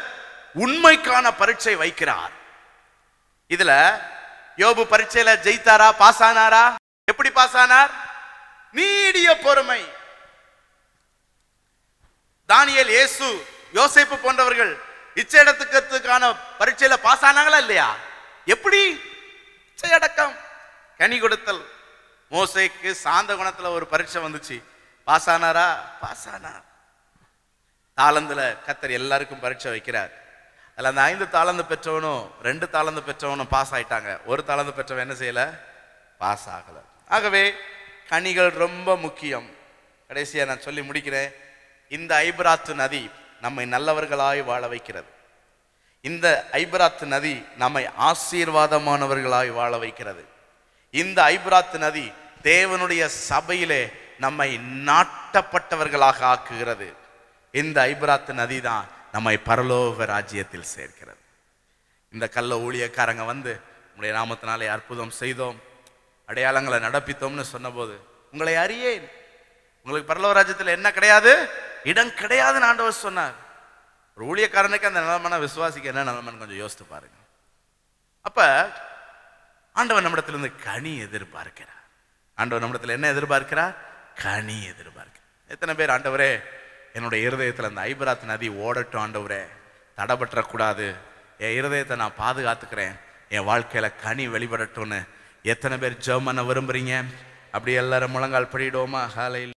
உண்மைக்கான பரீட்சை வைக்கிறார். இதுல யோபு பரீட்சையில ஜெயித்தாரா பாஸ் ஆனாரா எப்படி பாஸ் ஆனார் நீடிய பொறுமை. தானியல் இயேசு யோசிப்பு போன்றவர்கள் இச்சையடத்துக்கத்துக்கான பரீட்சையில பாஸ் ஆனாங்களா இல்லையா? எப்படி? இச்சையடக்கம் கனி கொடுத்தல். மோசைக்கு சாந்த குணத்தில் ஒரு பரீட்சை வந்துச்சு. பாஸ் ஆனாரா? பாஸ் ஆனார் தாளந்தில் கத்தர் எல்லாருக்கும் பரீட்சை வைக்கிறார். அதில் அந்த ஐந்து தாளந்து பெற்றவனும் ரெண்டு தாளந்து பெற்றவனும் பாஸ் ஆயிட்டாங்க. ஒரு தாளந்து பெற்றவன் என்ன செய்யல? பாஸ் ஆகலை. ஆகவே கனிகள் ரொம்ப முக்கியம். கடைசியாக நான் சொல்லி முடிக்கிறேன். இந்த ஐபராத்து நதி நம்மை நல்லவர்களாய் வாழ வைக்கிறது. இந்த ஐபராத்து நதி நம்மை ஆசீர்வாதமானவர்களாய் வாழ வைக்கிறது. இந்த ஐப்ராத் நதி தேவனுடைய சபையிலே நம்மை நாட்டப்பட்டவர்களாக ஆக்குகிறது. இந்த ஐப்ராத் நதி தான் நம்மை பரலோக ராஜ்யத்தில் சேர்க்கிறது. இந்த கள்ள ஊழியக்காரங்க வந்து உங்களுடைய நாமத்தினாலே அற்புதம் செய்தோம். அடையாளங்களை நடப்பித்தோம்னு சொன்னபோது உங்களை அறியேன். உங்களுக்கு பரலோக ராஜ்யத்தில் என்ன கிடையாது? இடம் கிடையாதுன்னு ஆண்டவர் சொன்னார். ஒரு ஊழியக்காரனுக்கு அந்த நிலமனை விசுவாசிக்கு என்ன நிலமன்னு கொஞ்சம் யோசித்து பாருங்க. அப்போ ஆண்டவர் நம்மிடத்திலிருந்து கனி எதிர்பார்க்கிறார். ஆண்டவர் நம்மிடத்தில் என்ன எதிர்பார்க்கிறார்? கனி எதிர்பார்க்கிறார். எத்தனை பேர் ஆண்டவரே என்னுடைய இருதயத்தில் அந்த ஐபராத் நதி ஓடட்டும் ஆண்டவரே. தடைபற்றக்கூடாது. என் இருதயத்தை நான் பாதுகாத்துக்கிறேன். என் வாழ்க்கையில் கனி வெளிப்படட்டும்னு. எத்தனை பேர் ஜெர்மனை விரும்புகிறீங்க அப்படி எல்லாரும் முழங்கால் படிடுவோமா ஹாலையில்